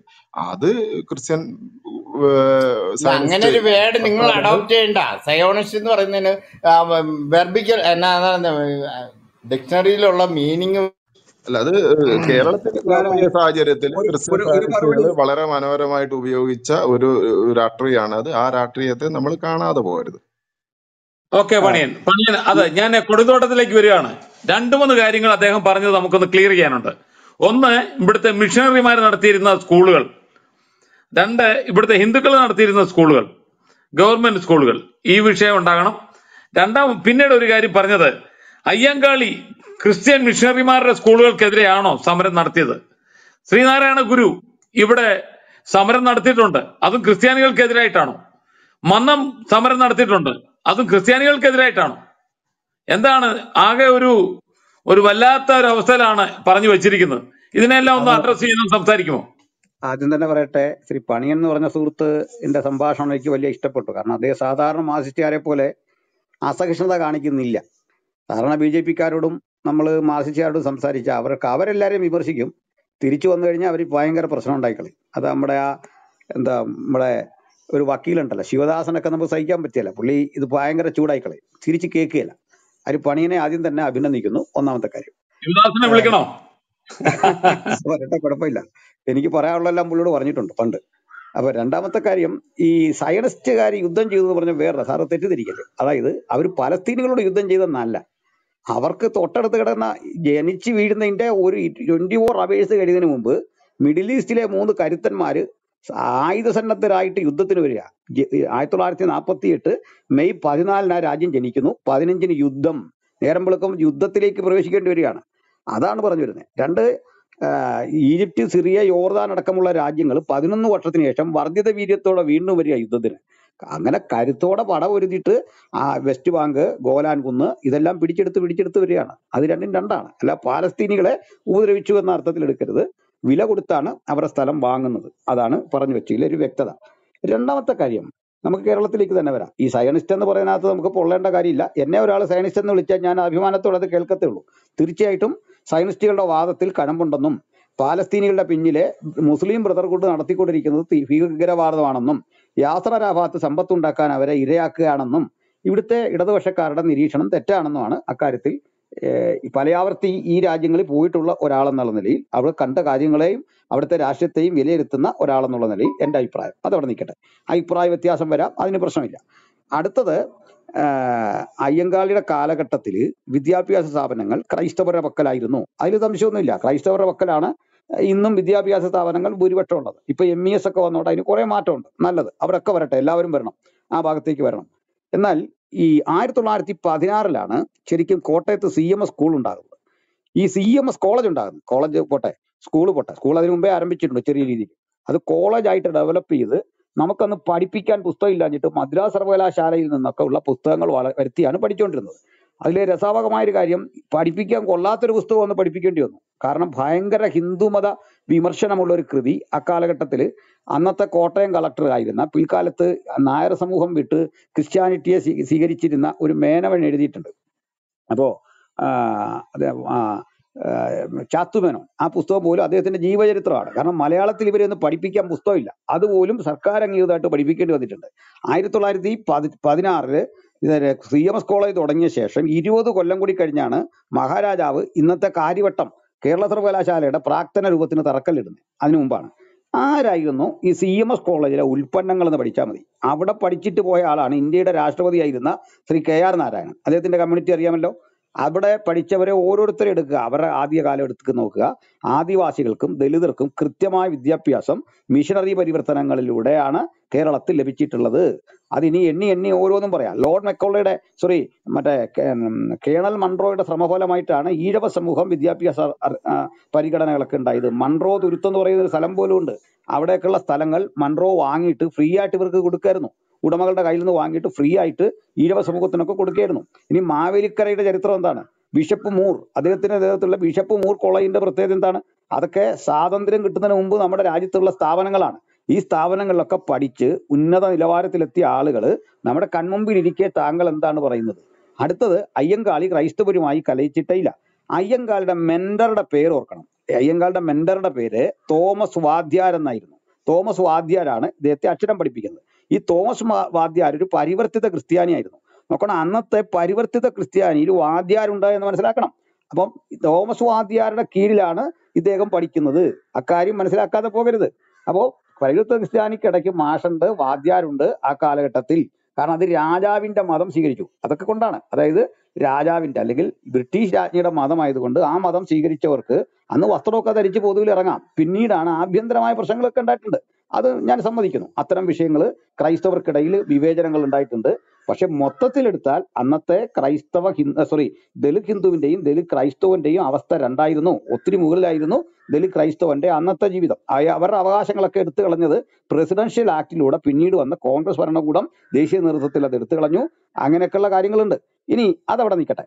അത് ക്രിസ്ത്യൻ അങ്ങനെ ഒരു വേർഡ് നിങ്ങൾ അഡോപ്റ്റ് ചെയ്യണ്ട. സയോണിസ്റ്റ് എന്ന് പറയുന്നതിന് വെർബിക്കൽ എന്നാ ഡിക്ഷണറിയിലുള്ള മീനിങ് അല്ല അത് കേരളത്തിന്റെ സാഹചര്യത്തിൽ വളരെ മനോഹരമായിട്ട് ഉപയോഗിച്ച ഒരു ഒരു രാഷ്ട്രീയമാണ് അത്. ആ രാഷ്ട്രീയത്തെ നമ്മൾ കാണാതെ പോകരുത്. ഓക്കെ പണിയൻ. പണിയൻ അതെ ഞാൻ കൊടുത്തോട്ടത്തിലേക്ക് വരികയാണ്. രണ്ടു മൂന്ന് കാര്യങ്ങൾ അദ്ദേഹം പറഞ്ഞത് നമുക്കൊന്ന് ക്ലിയർ ചെയ്യാനുണ്ട്. ഒന്ന് ഇവിടുത്തെ മിഷണറിമാർ നടത്തിയിരുന്ന സ്കൂളുകൾ. രണ്ട് ഇവിടുത്തെ ഹിന്ദുക്കൾ നടത്തിയിരുന്ന സ്കൂളുകൾ. ഗവൺമെന്റ് സ്കൂളുകൾ. ഈ വിഷയം ഉണ്ടാകണം. രണ്ടാം പിന്നീട് ഒരു കാര്യം പറഞ്ഞത്. അയ്യങ്കാളി ക്രിസ്ത്യൻ മിഷണറിമാരുടെ സ്കൂളുകൾക്കെതിരെയാണോ സമരം നടത്തിയത്? ശ്രീനാരായണ ഗുരു ഇവിടെ സമരം നടത്തിയിട്ടുണ്ട്. അതും ക്രിസ്ത്യാനികൾക്കെതിരായിട്ടാണോ? മന്നം സമരം നടത്തിയിട്ടുണ്ട്. അതും ക്രിസ്ത്യാനികൾക്കെതിരായിട്ടാണോ? എന്താണ് ആകെ ഒരു ഒരു വല്ലാത്ത ഒരു അവസ്ഥയിലാണ് പറഞ്ഞു വെച്ചിരിക്കുന്നത്. ഇതിനെല്ലാം ഒന്ന് അഡ്രസ് ചെയ്യുന്ന സംസാരിക്കുമോ? ആദ്യം തന്നെ പറയട്ടെ ശ്രീ പണിയൻ എന്ന് പറഞ്ഞ സുഹൃത്ത് എന്റെ സംഭാഷണം എനിക്ക് വലിയ ഇഷ്ടപ്പെട്ടു. കാരണം അദ്ദേഹം സാധാരണ മാസിസ്റ്റുകാരെ പോലെ അസഹിഷ്ണുത കാണിക്കുന്നില്ല. സാധാരണ ബി ജെ പിക്കാരോടും നമ്മൾ മാർസിസ്റ്റുകാരോടും സംസാരിച്ച അവർക്ക് അവരെല്ലാവരെയും വിമർശിക്കും. തിരിച്ചു വന്നു കഴിഞ്ഞാൽ അവർ ഭയങ്കര പ്രശ്നം ഉണ്ടായിക്കളി അത് നമ്മുടെ ആ എന്താ നമ്മുടെ ഒരു വക്കീലുണ്ടല്ലോ ശിവദാസനൊക്കെ നമുക്ക് സഹിക്കാൻ പറ്റിയല്ല. പുള്ളി ഇത് ഭയങ്കര ചൂടായിക്കളി തിരിച്ച് കേൾക്കുകയില്ല. അവർ പണിയനെ ആദ്യം തന്നെ അഭിനന്ദിക്കുന്നു. ഒന്നാമത്തെ കാര്യം. വിളിക്കണോ? വരട്ടെ കുഴപ്പമില്ല. എനിക്ക് പറയാനുള്ളതെല്ലാം പുള്ളിയോട് പറഞ്ഞിട്ടുണ്ട് പണ്ട്. അപ്പൊ രണ്ടാമത്തെ കാര്യം ഈ സയനിസ്റ്റുകാർ യുദ്ധം ചെയ്തു എന്ന് പറഞ്ഞ വേറെ സാറ് തെറ്റിദ്ധരിക്കല്ലേ അതായത് അവർ പലസ്തീനുകളോട് യുദ്ധം ചെയ്തെന്നല്ല അവർക്ക് തൊട്ടടുത്ത് കിടന്ന ജനിച്ച് വീഴുന്നതിന്റെ ഒരു ട്വന്റി ഫോർ അവേഴ്സ് കഴിയുന്നതിന് മുമ്പ് മിഡിൽ ഈസ്റ്റിലെ മൂന്ന് കരുത്തന്മാര് ആയുധ സന്നദ്ധരായിട്ട് യുദ്ധത്തിന് വരിക. ആയിരത്തി തൊള്ളായിരത്തി നാൽപ്പത്തി എട്ട് മെയ് പതിനാലിന് ആ രാജ്യം ജനിക്കുന്നു. പതിനഞ്ചിന് യുദ്ധം നേരം വെളുക്കം യുദ്ധത്തിലേക്ക് പ്രവേശിക്കേണ്ടി വരികയാണ്. അതാണ് പറഞ്ഞു വരുന്നത്. രണ്ട് ഈജിപ്റ്റ് സിറിയ യോർദാൻ അടക്കമുള്ള രാജ്യങ്ങൾ പതിനൊന്ന് വർഷത്തിന് ശേഷം വർദ്ധിത വീര്യത്തോടെ വീണ്ടും വരിക യുദ്ധത്തിന്. അങ്ങനെ കരുത്തോടെ പടപൊരുതിയിട്ട് ആ വെസ്റ്റ് ബാങ്ക് ഗോലാൻ കുന്ന് ഇതെല്ലാം പിടിച്ചെടുത്ത് പിടിച്ചെടുത്ത് വരികയാണ്. അത് രണ്ടും രണ്ടാണ്. അല്ല പാലസ്തീനികളെ ഉപദ്രവിച്ചു എന്ന അർത്ഥത്തിൽ എടുക്കരുത്. വില കൊടുത്താണ് അവരുടെ സ്ഥലം വാങ്ങുന്നത്. അതാണ് പറഞ്ഞു വെച്ചതിൽ ഒരു വ്യക്തത. രണ്ടാമത്തെ കാര്യം നമുക്ക് കേരളത്തിലേക്ക് തന്നെ വരാം. ഈ സയനിസ്റ്റ് എന്ന് പറയുന്നതിനകത്ത് നമുക്ക് പൊള്ളേണ്ട കാര്യമില്ല. എന്നെ ഒരാൾ സയനിസ്റ്റ് എന്ന് വിളിച്ചാൽ ഞാൻ അഭിമാനത്തോടെ അത് കേൾക്കത്തേ ഉള്ളൂ തീർച്ചയായിട്ടും സയനിസ്റ്റുകളുടെ വാദത്തിൽ കഴമ്പുണ്ടെന്നും പാലസ്തീനികളുടെ പിന്നിലെ മുസ്ലിം ബ്രദർഹുഡ് നടത്തിക്കൊണ്ടിരിക്കുന്നത് ഭീകരവാദമാണെന്നും യാത്ര രാഭാഗത്ത് സമ്പത്തുണ്ടാക്കാൻ അവരെ ഇരയാക്കുകയാണെന്നും ഇവിടുത്തെ ഇടതുപക്ഷക്കാരുടെ നിരീക്ഷണം തെറ്റാണെന്നുമാണ് അക്കാര്യത്തിൽ പലയാവർത്തി ഈ രാജ്യങ്ങളിൽ പോയിട്ടുള്ള ഒരാളെന്നുള്ള നിലയിൽ അവൾ കണ്ട കാര്യങ്ങളെയും അവിടുത്തെ രാഷ്ട്രീയത്തെയും വിലയിരുത്തുന്ന ഒരാളെന്നുള്ള നിലയിൽ എന്റെ അഭിപ്രായം. അതവിടെ നിൽക്കട്ടെ. അഭിപ്രായ വ്യത്യാസം വരാം അതിന് പ്രശ്നമില്ല. അടുത്തത് അയ്യങ്കാളിയുടെ കാലഘട്ടത്തിൽ വിദ്യാഭ്യാസ സ്ഥാപനങ്ങൾ ക്രൈസ്തവരുടെ പക്കലായിരുന്നു. അതിൽ സംശയമൊന്നുമില്ല. ക്രൈസ്തവരുടെ പക്കലാണ് ഇന്നും വിദ്യാഭ്യാസ സ്ഥാപനങ്ങൾ ഭൂരിപക്ഷം ഉള്ളത് ഇപ്പൊ എം ഇ എസ് ഒക്കെ വന്നോണ്ട് അതിന് കുറെ മാറ്റമുണ്ട്. നല്ലത്. അവരൊക്കെ വരട്ടെ. എല്ലാവരും വരണം. ആ ഭാഗത്തേക്ക് വരണം. എന്നാൽ ഈ ആയിരത്തി തൊള്ളായിരത്തി പതിനാറിലാണ് ശരിക്കും കോട്ടയത്ത് സി എം എസ് സ്കൂൾ ഉണ്ടാകുന്നത്. ഈ സി എം എസ് കോളേജ് ഉണ്ടാകുന്നത്. കോളേജ് പോട്ടെ സ്കൂൾ പോട്ടെ. സ്കൂൾ അതിനു മുമ്പേ ആരംഭിച്ചിട്ടുണ്ട് ചെറിയ രീതിയിൽ. അത് കോളേജായിട്ട് ഡെവലപ്പ് ചെയ്ത് നമുക്കന്ന് പഠിപ്പിക്കാൻ പുസ്തകം ഇല്ലാഞ്ഞിട്ട് മദ്രാസ് സർവകലാശാലയിൽ നിന്നൊക്കെ ഉള്ള പുസ്തകങ്ങൾ വരുത്തിയാണ് പഠിച്ചുകൊണ്ടിരുന്നത് അതിലെ രസാവകമായ ഒരു കാര്യം പഠിപ്പിക്കാൻ കൊള്ളാത്തൊരു പുസ്തകം ഒന്ന് പഠിപ്പിക്കേണ്ടി വന്നു. കാരണം ഭയങ്കര ഹിന്ദുമത വിമർശനമുള്ള ഒരു കൃതി അക്കാലഘട്ടത്തിൽ അന്നത്തെ കോട്ടയം കളക്ടർ ആയിരുന്ന പിൽക്കാലത്ത് നായർ സമൂഹം വിട്ട് ക്രിസ്ത്യാനിറ്റിയെ സ്വീ- സ്വീകരിച്ചിരുന്ന ഒരു മേനവൻ എഴുതിയിട്ടുണ്ട്. അപ്പോൾ ചാത്തുമേനോൻ ആ പുസ്തകം പോലും അദ്ദേഹത്തിന്റെ ജീവചരിത്രമാണ്. കാരണം മലയാളത്തിൽ ഇവരെ ഒന്ന് പഠിപ്പിക്കാൻ പുസ്തകമില്ല. അതുപോലും സർക്കാർ അംഗീകൃതമായിട്ട് പഠിപ്പിക്കേണ്ടി വന്നിട്ടുണ്ട്. ആയിരത്തി തൊള്ളായിരത്തി പതി പതിനാറിൽ സി എം എസ് കോളേജ് തുടങ്ങിയ ശേഷം ഇരുപത് കൊല്ലം കൂടി കഴിഞ്ഞാണ് മഹാരാജാവ് ഇന്നത്തെ കാര്യവട്ടം കേരള സർവകലാശാലയുടെ പ്രാക്തന രൂപത്തിന് തറക്കല്ലിടുന്നത് അതിനു മുമ്പാണ്. ആരായിരുന്നു ഈ സി എം എസ് കോളേജിലെ ഉൽപ്പന്നങ്ങൾ എന്ന് പഠിച്ചാൽ മതി. അവിടെ പഠിച്ചിട്ട് പോയ ആളാണ് ഇന്ത്യയുടെ രാഷ്ട്രപതിയായിരുന്ന ശ്രീ കെ ആർ നാരായണൻ. അദ്ദേഹത്തിന്റെ കമ്മ്യൂണിറ്റി അറിയാമല്ലോ? അവിടെ പഠിച്ചവരെ ഓരോരുത്തരെ എടുക്കുക. അവരുടെ ആദ്യകാലം എടുത്ത് നോക്കുക. ആദിവാസികൾക്കും ദലിതർക്കും കൃത്യമായ വിദ്യാഭ്യാസം മിഷണറി പരിവർത്തനങ്ങളിലൂടെയാണ് കേരളത്തിൽ ലഭിച്ചിട്ടുള്ളത്. അതിനി എണ്ണി എണ്ണി ഓരോന്നും പറയാം. ലോർഡ് മെക്കോളയുടെ സോറി മറ്റേ കേണൽ മൺട്രോയുടെ ശ്രമഫലമായിട്ടാണ് ഈഴവ സമൂഹം വിദ്യാഭ്യാസ പരിഗണനകളൊക്കെ ഉണ്ടായത്. മൺട്രോ തുരുത്തം എന്ന് പറയുന്ന ഒരു സ്ഥലം പോലും ഉണ്ട് അവിടേക്കുള്ള സ്ഥലങ്ങൾ മൺട്രോ വാങ്ങിയിട്ട് ഫ്രീ ആയിട്ട് ഇവർക്ക് കൊടുക്കായിരുന്നു. ഉടമകളുടെ കയ്യിൽ നിന്ന് വാങ്ങിയിട്ട് ഫ്രീ ആയിട്ട് ഈഴവ സമൂഹത്തിനൊക്കെ കൊടുക്കുകയായിരുന്നു. ഇനി മാവേലിക്കരയുടെ ചരിത്രം എന്താണ്? ബിഷപ്പ് മൂർ അദ്ദേഹത്തിന്റെ നേതൃത്വത്തിലുള്ള ബിഷപ്പ് മൂർ കോളേജിന്റെ പ്രത്യേകത എന്താണ്? അതൊക്കെ സ്വാതന്ത്ര്യം കിട്ടുന്നതിന് മുമ്പ് നമ്മുടെ രാജ്യത്തുള്ള സ്ഥാപനങ്ങളാണ്. ഈ സ്ഥാപനങ്ങളിലൊക്കെ പഠിച്ച് ഉന്നത നിലവാരത്തിലെത്തിയ ആളുകൾ നമ്മുടെ കൺമുമ്പിൽ ഇരിക്കെ താങ്കൾ എന്താണ് പറയുന്നത്? അടുത്തത് അയ്യങ്കാളി ക്രൈസ്തവരുമായി കലയിച്ചിട്ടില്ല അയ്യങ്കാളിയുടെ മെന്ററുടെ പേര് ഓർക്കണം. അയ്യങ്കാളിയുടെ മെന്ററുടെ പേര് തോമസ് വാദ്യാർ എന്നായിരുന്നു തോമസ് വാദ്യാരാണ് ഇദ്ദേഹത്തെ അക്ഷരം പഠിപ്പിക്കുന്നത്. ഈ തോമസ് വാദ്യാർ ഒരു പരിവർത്തിത ക്രിസ്ത്യാനിയായിരുന്നു. നോക്കണം അന്നത്തെ പരിവർത്തിത ക്രിസ്ത്യാനിയിൽ വാദ്യാരുണ്ട് എന്ന് മനസ്സിലാക്കണം. അപ്പം തോമസ് വാദ്യാരുടെ കീഴിലാണ് ഇദ്ദേഹം പഠിക്കുന്നത്. അക്കാര്യം മനസ്സിലാക്കാതെ പോകരുത്. അപ്പോൾ പരിവർത്തിത ക്രിസ്ത്യാനിക്കിടയ്ക്ക് മാഷുണ്ട് വാദ്യാരുണ്ട് ആ കാലഘട്ടത്തിൽ. കാരണം അത് രാജാവിന്റെ മതം സ്വീകരിച്ചു. അതൊക്കെ കൊണ്ടാണ്. അതായത് രാജാവിന്റെ അല്ലെങ്കിൽ ബ്രിട്ടീഷ് രാജ്ഞിയുടെ മതമായതുകൊണ്ട് ആ മതം സ്വീകരിച്ചവർക്ക് അന്ന് വസ്ത്രമൊക്കെ ധരിച്ച് പൊതുവിൽ ഇറങ്ങാം. പിന്നീടാണ് ആഭ്യന്തരമായ പ്രശ്നങ്ങളൊക്കെ ഉണ്ടായിട്ടുണ്ട്. അത് ഞാൻ സമ്മതിക്കുന്നു. അത്തരം വിഷയങ്ങൾ ക്രൈസ്തവർക്കിടയിൽ വിവേചനങ്ങൾ ഉണ്ടായിട്ടുണ്ട്. പക്ഷെ മൊത്തത്തിലെടുത്താൽ അന്നത്തെ ക്രൈസ്തവ സോറി ദലിത് ഹിന്ദുവിന്റെയും ദലിത് ക്രൈസ്തവന്റെയും അവസ്ഥ രണ്ടായിരുന്നു. ഒത്തിരി മുകളിലായിരുന്നു ദലിത് ക്രൈസ്തവന്റെ അന്നത്തെ ജീവിതം. അവരുടെ അവകാശങ്ങളൊക്കെ എടുത്തു കളഞ്ഞത് പ്രസിഡൻഷ്യൽ ആക്ടിലൂടെ പിന്നീട് വന്ന കോൺഗ്രസ് ഭരണകൂടം ദേശീയ നേതൃത്വത്തിൽ അത് എടുത്തു കളഞ്ഞു. അങ്ങനെയൊക്കെയുള്ള കാര്യങ്ങളുണ്ട്. ഇനി അതവിടെ നിൽക്കട്ടെ.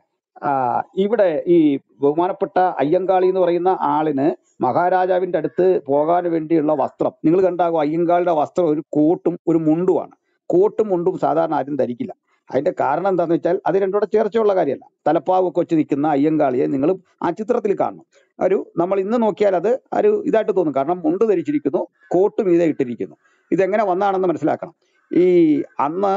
ഇവിടെ ഈ ബഹുമാനപ്പെട്ട അയ്യങ്കാളി എന്ന് പറയുന്ന ആളിന് മഹാരാജാവിന്റെ അടുത്ത് പോകാൻ വേണ്ടിയുള്ള വസ്ത്രം. നിങ്ങൾ കണ്ടാകും അയ്യങ്കാളിയുടെ വസ്ത്രം ഒരു കോട്ടും ഒരു മുണ്ടുമാണ്. കോട്ടും മുണ്ടും സാധാരണ ആരും ധരിക്കില്ല. അതിന്റെ കാരണം എന്താണെന്ന് വെച്ചാൽ അത് രണ്ടുകൂടെ ചേർച്ചയുള്ള കാര്യമല്ല. തലപ്പാവ് കൊച്ചു നിൽക്കുന്ന അയ്യങ്കാളിയെ നിങ്ങൾ ആ ചിത്രത്തിൽ കാണണം. ഒരു നമ്മൾ ഇന്ന് നോക്കിയാൽ അത് ഒരു ഇതായിട്ട് തോന്നും. കാരണം മുണ്ട് ധരിച്ചിരിക്കുന്നു കോട്ട് മീതെ ഇട്ടിരിക്കുന്നു. ഇതെങ്ങനെ വന്നാണെന്ന് മനസ്സിലാക്കണം. ഈ അന്ന്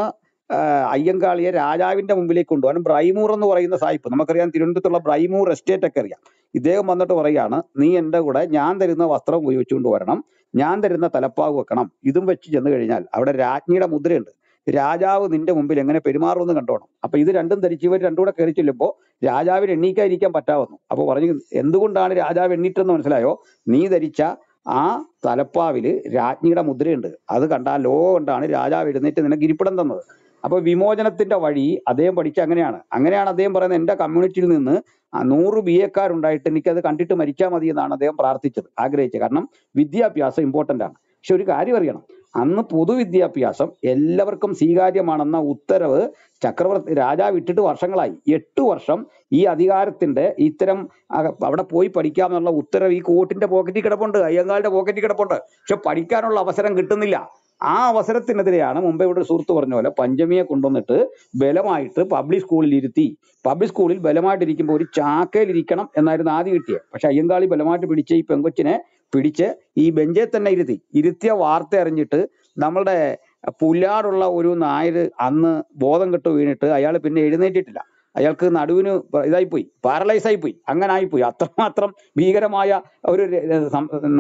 അയ്യങ്കാളിയെ രാജാവിന്റെ മുമ്പിലേക്ക് കൊണ്ടുപോകാൻ ബ്രൈമൂർ എന്ന് പറയുന്ന സായിപ്പ് നമുക്കറിയാം തിരുവനന്തപുരത്തുള്ള ബ്രൈമൂർ എസ്റ്റേറ്റ് ഒക്കെ അറിയാം. ഇദ്ദേഹം വന്നിട്ട് പറയാണ് നീ എന്റെ കൂടെ ഞാൻ തരുന്ന വസ്ത്രം ഉപയോഗിച്ചുകൊണ്ട് വരണം. ഞാൻ തരുന്ന തലപ്പാവ് വെക്കണം. ഇതും വെച്ച് ചെന്ന് കഴിഞ്ഞാൽ അവിടെ രാജ്ഞിയുടെ മുദ്രയുണ്ട്. രാജാവ് നിന്റെ മുമ്പിൽ എങ്ങനെ പെരുമാറുമെന്ന് കണ്ടോണം. അപ്പൊ ഇത് രണ്ടും ധരിച്ച് ഇവർ രണ്ടും കൂടെ കയറി ചെല്ലുമ്പോൾ രാജാവിന് എണ്ണീക്കാതിരിക്കാൻ പറ്റാവുന്നു. അപ്പൊ പറഞ്ഞു എന്തുകൊണ്ടാണ് രാജാവ് എണ്ണീറ്റെന്ന് മനസ്സിലായോ? നീ ധരിച്ച ആ തലപ്പാവിൽ രാജ്ഞിയുടെ മുദ്രയുണ്ട്. അത് കണ്ടാൽ ലോകം കൊണ്ടാണ് രാജാവ് എഴുന്നേറ്റ് നിനക്ക് ഇരിപ്പിടം തന്നത്. അപ്പൊ വിമോചനത്തിന്റെ വഴി അദ്ദേഹം പഠിച്ച അങ്ങനെയാണ്. അങ്ങനെയാണ് അദ്ദേഹം പറയുന്നത് എന്റെ കമ്മ്യൂണിറ്റിയിൽ നിന്ന് നൂറ് ബി എക്കാരുണ്ടായിട്ട് എനിക്കത് കണ്ടിട്ട് മരിച്ചാൽ മതി എന്നാണ് അദ്ദേഹം പ്രാർത്ഥിച്ചത് ആഗ്രഹിച്ചത്. കാരണം വിദ്യാഭ്യാസം ഇമ്പോർട്ടന്റ് ആണ്. പക്ഷെ ഒരു കാര്യം അറിയണം അന്ന് പൊതുവിദ്യാഭ്യാസം എല്ലാവർക്കും സ്വീകാര്യമാണെന്ന ഉത്തരവ് ചക്രവർത്തി രാജാവ് ഇട്ടിട്ട് വർഷങ്ങളായി. എട്ട് വർഷം ഈ അധികാരത്തിന്റെ ഇത്തരം അവിടെ പോയി പഠിക്കാമെന്നുള്ള ഉത്തരവ് ഈ കോട്ടിന്റെ പോക്കറ്റിൽ കിടപ്പുണ്ട് അയ്യങ്കാളുടെ പോക്കറ്റിൽ കിടപ്പുണ്ട്. പക്ഷെ പഠിക്കാനുള്ള അവസരം കിട്ടുന്നില്ല. ആ അവസരത്തിനെതിരെയാണ് മുമ്പ് ഇവിടെ സുഹൃത്ത് പറഞ്ഞ പോലെ പഞ്ചമിയെ കൊണ്ടുവന്നിട്ട് ബലമായിട്ട് പബ്ലിക് സ്കൂളിൽ ഇരുത്തി. പബ്ലിക് സ്കൂളിൽ ബലമായിട്ട് ഇരിക്കുമ്പോൾ ഒരു ചാക്കയിൽ ഇരിക്കണം എന്നായിരുന്നു ആദ്യം കിട്ടിയത് പക്ഷെ അയ്യങ്കാളി ബലമായിട്ട് പിടിച്ച ഈ പെങ്കൊച്ചിനെ പിടിച്ച് ഈ ബെഞ്ചിൽ തന്നെ ഇരുത്തി. ഇരുത്തിയ വാർത്ത അറിഞ്ഞിട്ട് നമ്മളുടെ പുല്ലാടുള്ള ഒരു നായർ അന്ന് ബോധം കെട്ട് വീണിട്ട് അയാൾ പിന്നെ എഴുന്നേറ്റിട്ടില്ല. അയാൾക്ക് നടുവിന് ഇതായിപ്പോയി പോയി പാരലൈസ് ആയിപ്പോയി പോയി അങ്ങനെ ആയിപ്പോയി. അത്രമാത്രം ഭീകരമായ ഒരു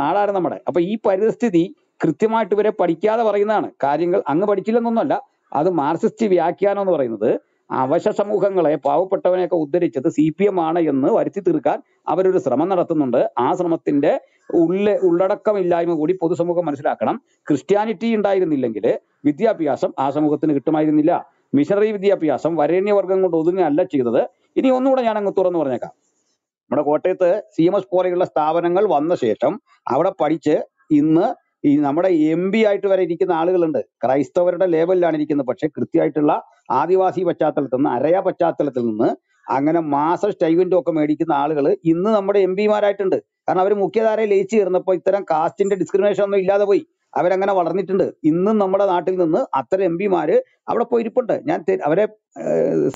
നാടാണ് നമ്മുടെ. അപ്പൊ ഈ പരിസ്ഥിതി കൃത്യമായിട്ട് ഇവരെ പഠിക്കാതെ പറയുന്നതാണ്. കാര്യങ്ങൾ അങ്ങ് പഠിച്ചില്ലെന്നൊന്നുമല്ല അത് മാർസിസ്റ്റ് വ്യാഖ്യാനം എന്ന് പറയുന്നത് അവശ സമൂഹങ്ങളെ പാവപ്പെട്ടവനെയൊക്കെ ഉദ്ധരിച്ചത് സി പി എം ആണ് എന്ന് വരുത്തി തീർക്കാൻ അവരൊരു ശ്രമം നടത്തുന്നുണ്ട്. ആ ശ്രമത്തിന്റെ ഉള്ള ഉള്ളടക്കമില്ലായ്മ കൂടി പൊതുസമൂഹം മനസ്സിലാക്കണം. ക്രിസ്ത്യാനിറ്റി ഉണ്ടായിരുന്നില്ലെങ്കിൽ വിദ്യാഭ്യാസം ആ സമൂഹത്തിന് കിട്ടുമായിരുന്നില്ല. മിഷണറി വിദ്യാഭ്യാസം വരേണ്യവർഗം കൊണ്ട് ഒതുങ്ങുകയല്ല ചെയ്തത്. ഇനി ഒന്നുകൂടെ ഞാൻ അങ്ങ് തുറന്നു പറഞ്ഞേക്കാം. നമ്മുടെ കോട്ടയത്ത് സി എം എസ് പോലെയുള്ള സ്ഥാപനങ്ങൾ വന്ന ശേഷം അവിടെ പഠിച്ച് ഇന്ന് ഈ നമ്മുടെ എം പി ആയിട്ട് വരെ ഇരിക്കുന്ന ആളുകളുണ്ട്. ക്രൈസ്തവരുടെ ലേബലിലാണ് ഇരിക്കുന്നത്. പക്ഷെ കൃത്യമായിട്ടുള്ള ആദിവാസി പശ്ചാത്തലത്തിൽ നിന്ന് അരയ പശ്ചാത്തലത്തിൽ നിന്ന് അങ്ങനെ മാസ സ്റ്റൈവിന്റെ ഒക്കെ മേടിക്കുന്ന ആളുകൾ ഇന്ന് നമ്മുടെ എം പിമാരായിട്ടുണ്ട് കാരണം അവർ മുഖ്യധാരയിൽ ലയിച്ചു ചേർന്നപ്പോൾ ഇത്തരം കാസ്റ്റിന്റെ ഡിസ്ക്രിമിനേഷൻ ഒന്നും ഇല്ലാതെ പോയി. അവരങ്ങനെ വളർന്നിട്ടുണ്ട്. ഇന്നും നമ്മുടെ നാട്ടിൽ നിന്ന് അത്തരം എം പിമാര് അവിടെ പോയി ഇരിപ്പുണ്ട് ഞാൻ അവരെ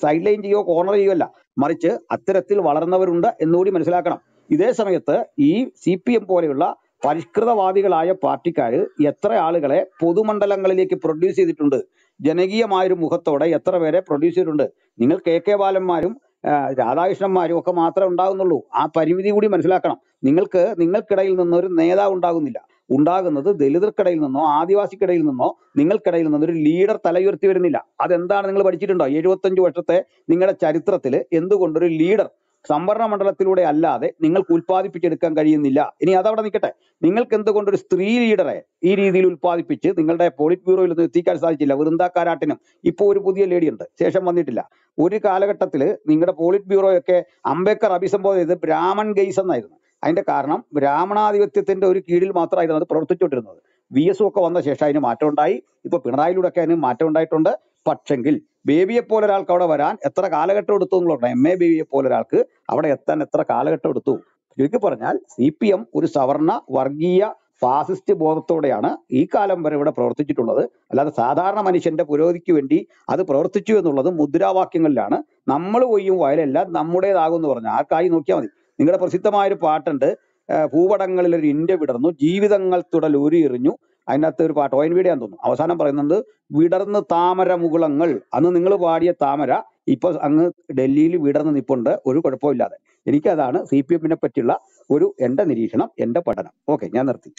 സൈഡ് ലൈൻ ചെയ്യോ കോർണർ ചെയ്യോ അല്ല. മറിച്ച് അത്തരത്തിൽ വളർന്നവരുണ്ട് എന്നുകൂടി മനസ്സിലാക്കണം. ഇതേ സമയത്ത് ഈ സി പോലെയുള്ള പരിഷ്കൃതവാദികളായ പാർട്ടിക്കാര് എത്ര ആളുകളെ പൊതുമണ്ഡലങ്ങളിലേക്ക് പ്രൊഡ്യൂസ് ചെയ്തിട്ടുണ്ട്? ജനകീയമായൊരു മുഖത്തോടെ എത്ര പേരെ പ്രൊഡ്യൂസ് ചെയ്തിട്ടുണ്ട്? നിങ്ങൾ കെ കെ ബാലന്മാരും രാധാകൃഷ്ണന്മാരും ഒക്കെ മാത്രമേ ഉണ്ടാകുന്നുള്ളൂ. ആ പരിമിതി കൂടി മനസ്സിലാക്കണം. നിങ്ങൾക്ക് നിങ്ങൾക്കിടയിൽ നിന്ന് ഒരു നേതാവ് ഉണ്ടാകുന്നില്ല. ഉണ്ടാകുന്നത് ദലിതർക്കിടയിൽ നിന്നോ ആദിവാസിക്കിടയിൽ നിന്നോ നിങ്ങൾക്കിടയിൽ നിന്നോ ഒരു ലീഡർ തലയുയർത്തി വരുന്നില്ല. അതെന്താണ് നിങ്ങൾ പഠിച്ചിട്ടുണ്ടോ? എഴുപത്തഞ്ച് വർഷത്തെ നിങ്ങളുടെ ചരിത്രത്തിൽ എന്തുകൊണ്ടൊരു ലീഡർ സംവരണ മണ്ഡലത്തിലൂടെ അല്ലാതെ നിങ്ങൾക്ക് ഉൽപ്പാദിപ്പിച്ചെടുക്കാൻ കഴിയുന്നില്ല. ഇനി അതവിടെ നിൽക്കട്ടെ. നിങ്ങൾക്ക് എന്തുകൊണ്ട് ഒരു സ്ത്രീ ലീഡറെ ഈ രീതിയിൽ ഉൽപ്പാദിപ്പിച്ച് നിങ്ങളുടെ പോളിറ്റ് ബ്യൂറോയിൽ ഒന്നും എത്തിക്കാൻ സാധിച്ചില്ല. വൃന്ദാക്കാരാട്ടിനും ഇപ്പോൾ ഒരു പുതിയ ലേഡി ഉണ്ട്. ശേഷം വന്നിട്ടില്ല. ഒരു കാലഘട്ടത്തിൽ നിങ്ങളുടെ പോളിറ്റ് ബ്യൂറോയൊക്കെ അംബേദ്കർ അഭിസംബോധന ചെയ്ത് ബ്രാഹ്മൺ ഗെയ്സ് എന്നായിരുന്നു. അതിന്റെ കാരണം ബ്രാഹ്മണാധിപത്യത്തിന്റെ ഒരു കീഴിൽ മാത്രമായിരുന്നു അത് പ്രവർത്തിച്ചുകൊണ്ടിരുന്നത്. വി എസും ഒക്കെ വന്ന ശേഷം അതിന് മാറ്റം ഉണ്ടായി. ഇപ്പൊ പിണറായിലൂടെ ഒക്കെ അതിന് മാറ്റം ഉണ്ടായിട്ടുണ്ട്. പക്ഷെങ്കിൽ ബേബിയെ പോലെ ഒരാൾക്ക് അവിടെ വരാൻ എത്ര കാലഘട്ടം എടുത്തു എന്നുള്ളത് എം എ ബേബിയെ പോലെ ഒരാൾക്ക് അവിടെ എത്താൻ എത്ര കാലഘട്ടം എടുത്തു. ചുരുക്കി പറഞ്ഞാൽ സി പി എം ഒരു സവർണ വർഗീയ ഫാസിസ്റ്റ് ബോധത്തോടെയാണ് ഈ കാലം വരെ ഇവിടെ പ്രവർത്തിച്ചിട്ടുള്ളത്. അല്ലാതെ സാധാരണ മനുഷ്യന്റെ പുരോഗതിക്ക് വേണ്ടി അത് പ്രവർത്തിച്ചു എന്നുള്ളത് മുദ്രാവാക്യങ്ങളിലാണ്. നമ്മൾ കൊയ്യും വയലെല്ലാം നമ്മുടേതാകും എന്ന് പറഞ്ഞു ആർക്കായി നോക്കിയാൽ മതി. നിങ്ങളുടെ പ്രസിദ്ധമായ ഒരു പാട്ടുണ്ട്. ഭൂപടങ്ങളിൽ ഒരു ഇന്ത്യ വിടർന്നു ജീവിതങ്ങൾ തുടൽ ഉരിയെറിഞ്ഞു അതിനകത്ത് ഒരു പാട്ട് ഓയൻവീടെയാന്ന് തോന്നുന്നു. അവസാനം പറയുന്നത് വിടർന്ന് താമര മുകുളങ്ങൾ. അന്ന് നിങ്ങൾ പാടിയ താമര ഇപ്പൊ അങ്ങ് ഡൽഹിയിൽ വിടർന്ന് നിപ്പുണ്ട്. ഒരു കുഴപ്പമില്ലാതെ എനിക്കതാണ് സി പി എമ്മിനെ പറ്റിയുള്ള ഒരു എന്റെ നിരീക്ഷണം എന്റെ പഠനം. ഓക്കെ ഞാൻ നിർത്തി.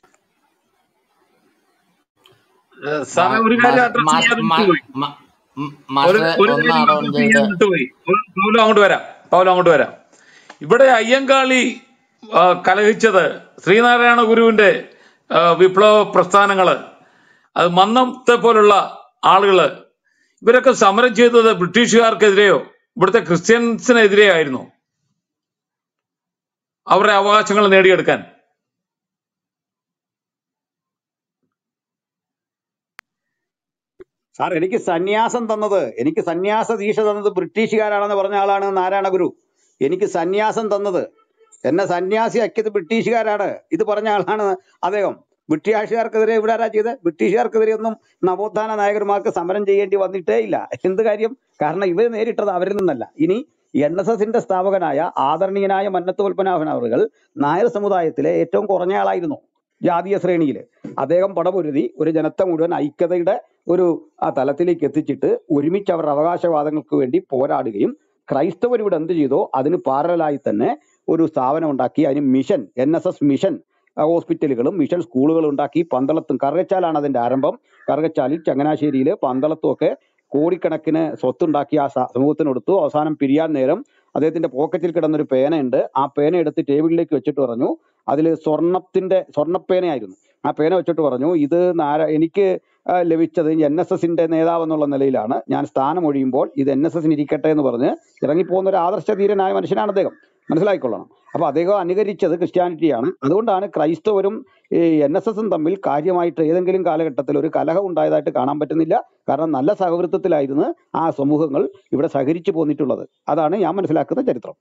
അങ്ങോട്ട് വരാം. പൗലോ അങ്ങോട്ട് വരാം. ഇവിടെ അയ്യങ്കാളി കലഹിച്ചത് ശ്രീനാരായണ ഗുരുവിന്റെ വിപ്ലവ പ്രസ്ഥാനങ്ങൾ അത് മന്നത്തെ പോലുള്ള ആളുകൾ ഇവരൊക്കെ സമരം ചെയ്തത് ബ്രിട്ടീഷുകാർക്കെതിരെയോ ഇവിടുത്തെ ക്രിസ്ത്യൻസിനെതിരെ ആയിരുന്നു അവരുടെ അവകാശങ്ങൾ നേടിയെടുക്കാൻ. സാർ എനിക്ക് സന്യാസം തന്നത് എനിക്ക് സന്യാസ ദീക്ഷ തന്നത് ബ്രിട്ടീഷുകാരാണെന്ന് പറഞ്ഞ ആളാണ് നാരായണ ഗുരു എനിക്ക് സന്യാസം തന്നത് എന്നെ സന്യാസി അക്കിയത് ബ്രിട്ടീഷുകാരാണ്. ഇത് പറഞ്ഞ ആളാണ് അദ്ദേഹം. ബ്രിട്ടീഷുകാർക്കെതിരെ ഇവിടെ ആരാ ചെയ്ത് ബ്രിട്ടീഷുകാർക്കെതിരെ ഒന്നും നവോത്ഥാന നായകന്മാർക്ക് സമരം ചെയ്യേണ്ടി വന്നിട്ടേ ഇല്ല. എന്ത് കാര്യം? കാരണം ഇവർ നേരിട്ടത് അവരിൽ നിന്നല്ല. ഇനി എൻ എസ് എസിന്റെ സ്ഥാപകനായ ആദരണീയനായ മന്നത്ത് പത്മനാഭൻ അവറുകൾ നായർ സമുദായത്തിലെ ഏറ്റവും കുറഞ്ഞ ആളായിരുന്നു ജാതീയ ശ്രേണിയിൽ അദ്ദേഹം പടപൊരുതി ഒരു ജനത്തെ മുഴുവൻ ഐക്യതയുടെ ഒരു ആ തലത്തിലേക്ക് എത്തിച്ചിട്ട് ഒരുമിച്ച് അവരുടെ അവകാശവാദങ്ങൾക്ക് വേണ്ടി പോരാടുകയും ക്രൈസ്തവർ ഇവിടെ എന്ത് ചെയ്തോ അതിന് പാരലായി തന്നെ ഒരു സ്ഥാപനം ഉണ്ടാക്കി. അതിന് mission N S S mission ഹോസ്പിറ്റലുകളും മിഷൻ സ്കൂളുകളും ഉണ്ടാക്കി. പന്തളത്തും കറുകച്ചാലാണ് അതിന്റെ ആരംഭം. കറുകച്ചാലിൽ ചങ്ങനാശ്ശേരിയിൽ പന്തളത്തുമൊക്കെ കോടിക്കണക്കിന് സ്വത്തുണ്ടാക്കി ആ സമൂഹത്തിന് കൊടുത്തു. അവസാനം പിരിയാൻ നേരം അദ്ദേഹത്തിന്റെ പോക്കറ്റിൽ കിടന്നൊരു പേനയുണ്ട്. ആ പേന എടുത്ത് ടേബിളിലേക്ക് വെച്ചിട്ട് പറഞ്ഞു അതിൽ സ്വർണത്തിന്റെ സ്വർണപ്പേനയായിരുന്നു ആ പേന വെച്ചിട്ട് പറഞ്ഞു ഇത് നാര എനിക്ക് ലഭിച്ചത് എൻ എസ് എസിന്റെ നേതാവ് എന്നുള്ള നിലയിലാണ്. ഞാൻ സ്ഥാനം ഒഴിയുമ്പോൾ ഇത് എൻ എസ് എസിന് ഇരിക്കട്ടെ എന്ന് പറഞ്ഞ് ഇറങ്ങിപ്പോകുന്ന ഒരു ആദർശധീരനായ മനുഷ്യനാണ് അദ്ദേഹം. മനസ്സിലായിക്കൊള്ളണം അപ്പോൾ അദ്ദേഹം അനുകരിച്ചത് ക്രിസ്ത്യാനിറ്റിയാണ്. അതുകൊണ്ടാണ് ക്രൈസ്തവരും ഈ എൻ എസ് എസും തമ്മിൽ കാര്യമായിട്ട് ഏതെങ്കിലും കാലഘട്ടത്തിൽ ഒരു കലഹം ഉണ്ടായതായിട്ട് കാണാൻ പറ്റുന്നില്ല. കാരണം നല്ല സഹവൃത്തത്തിലായിരുന്നു ആ സമൂഹങ്ങൾ ഇവിടെ സഹകരിച്ചു പോന്നിട്ടുള്ളത്. അതാണ് ഞാൻ മനസ്സിലാക്കുന്ന ചരിത്രം.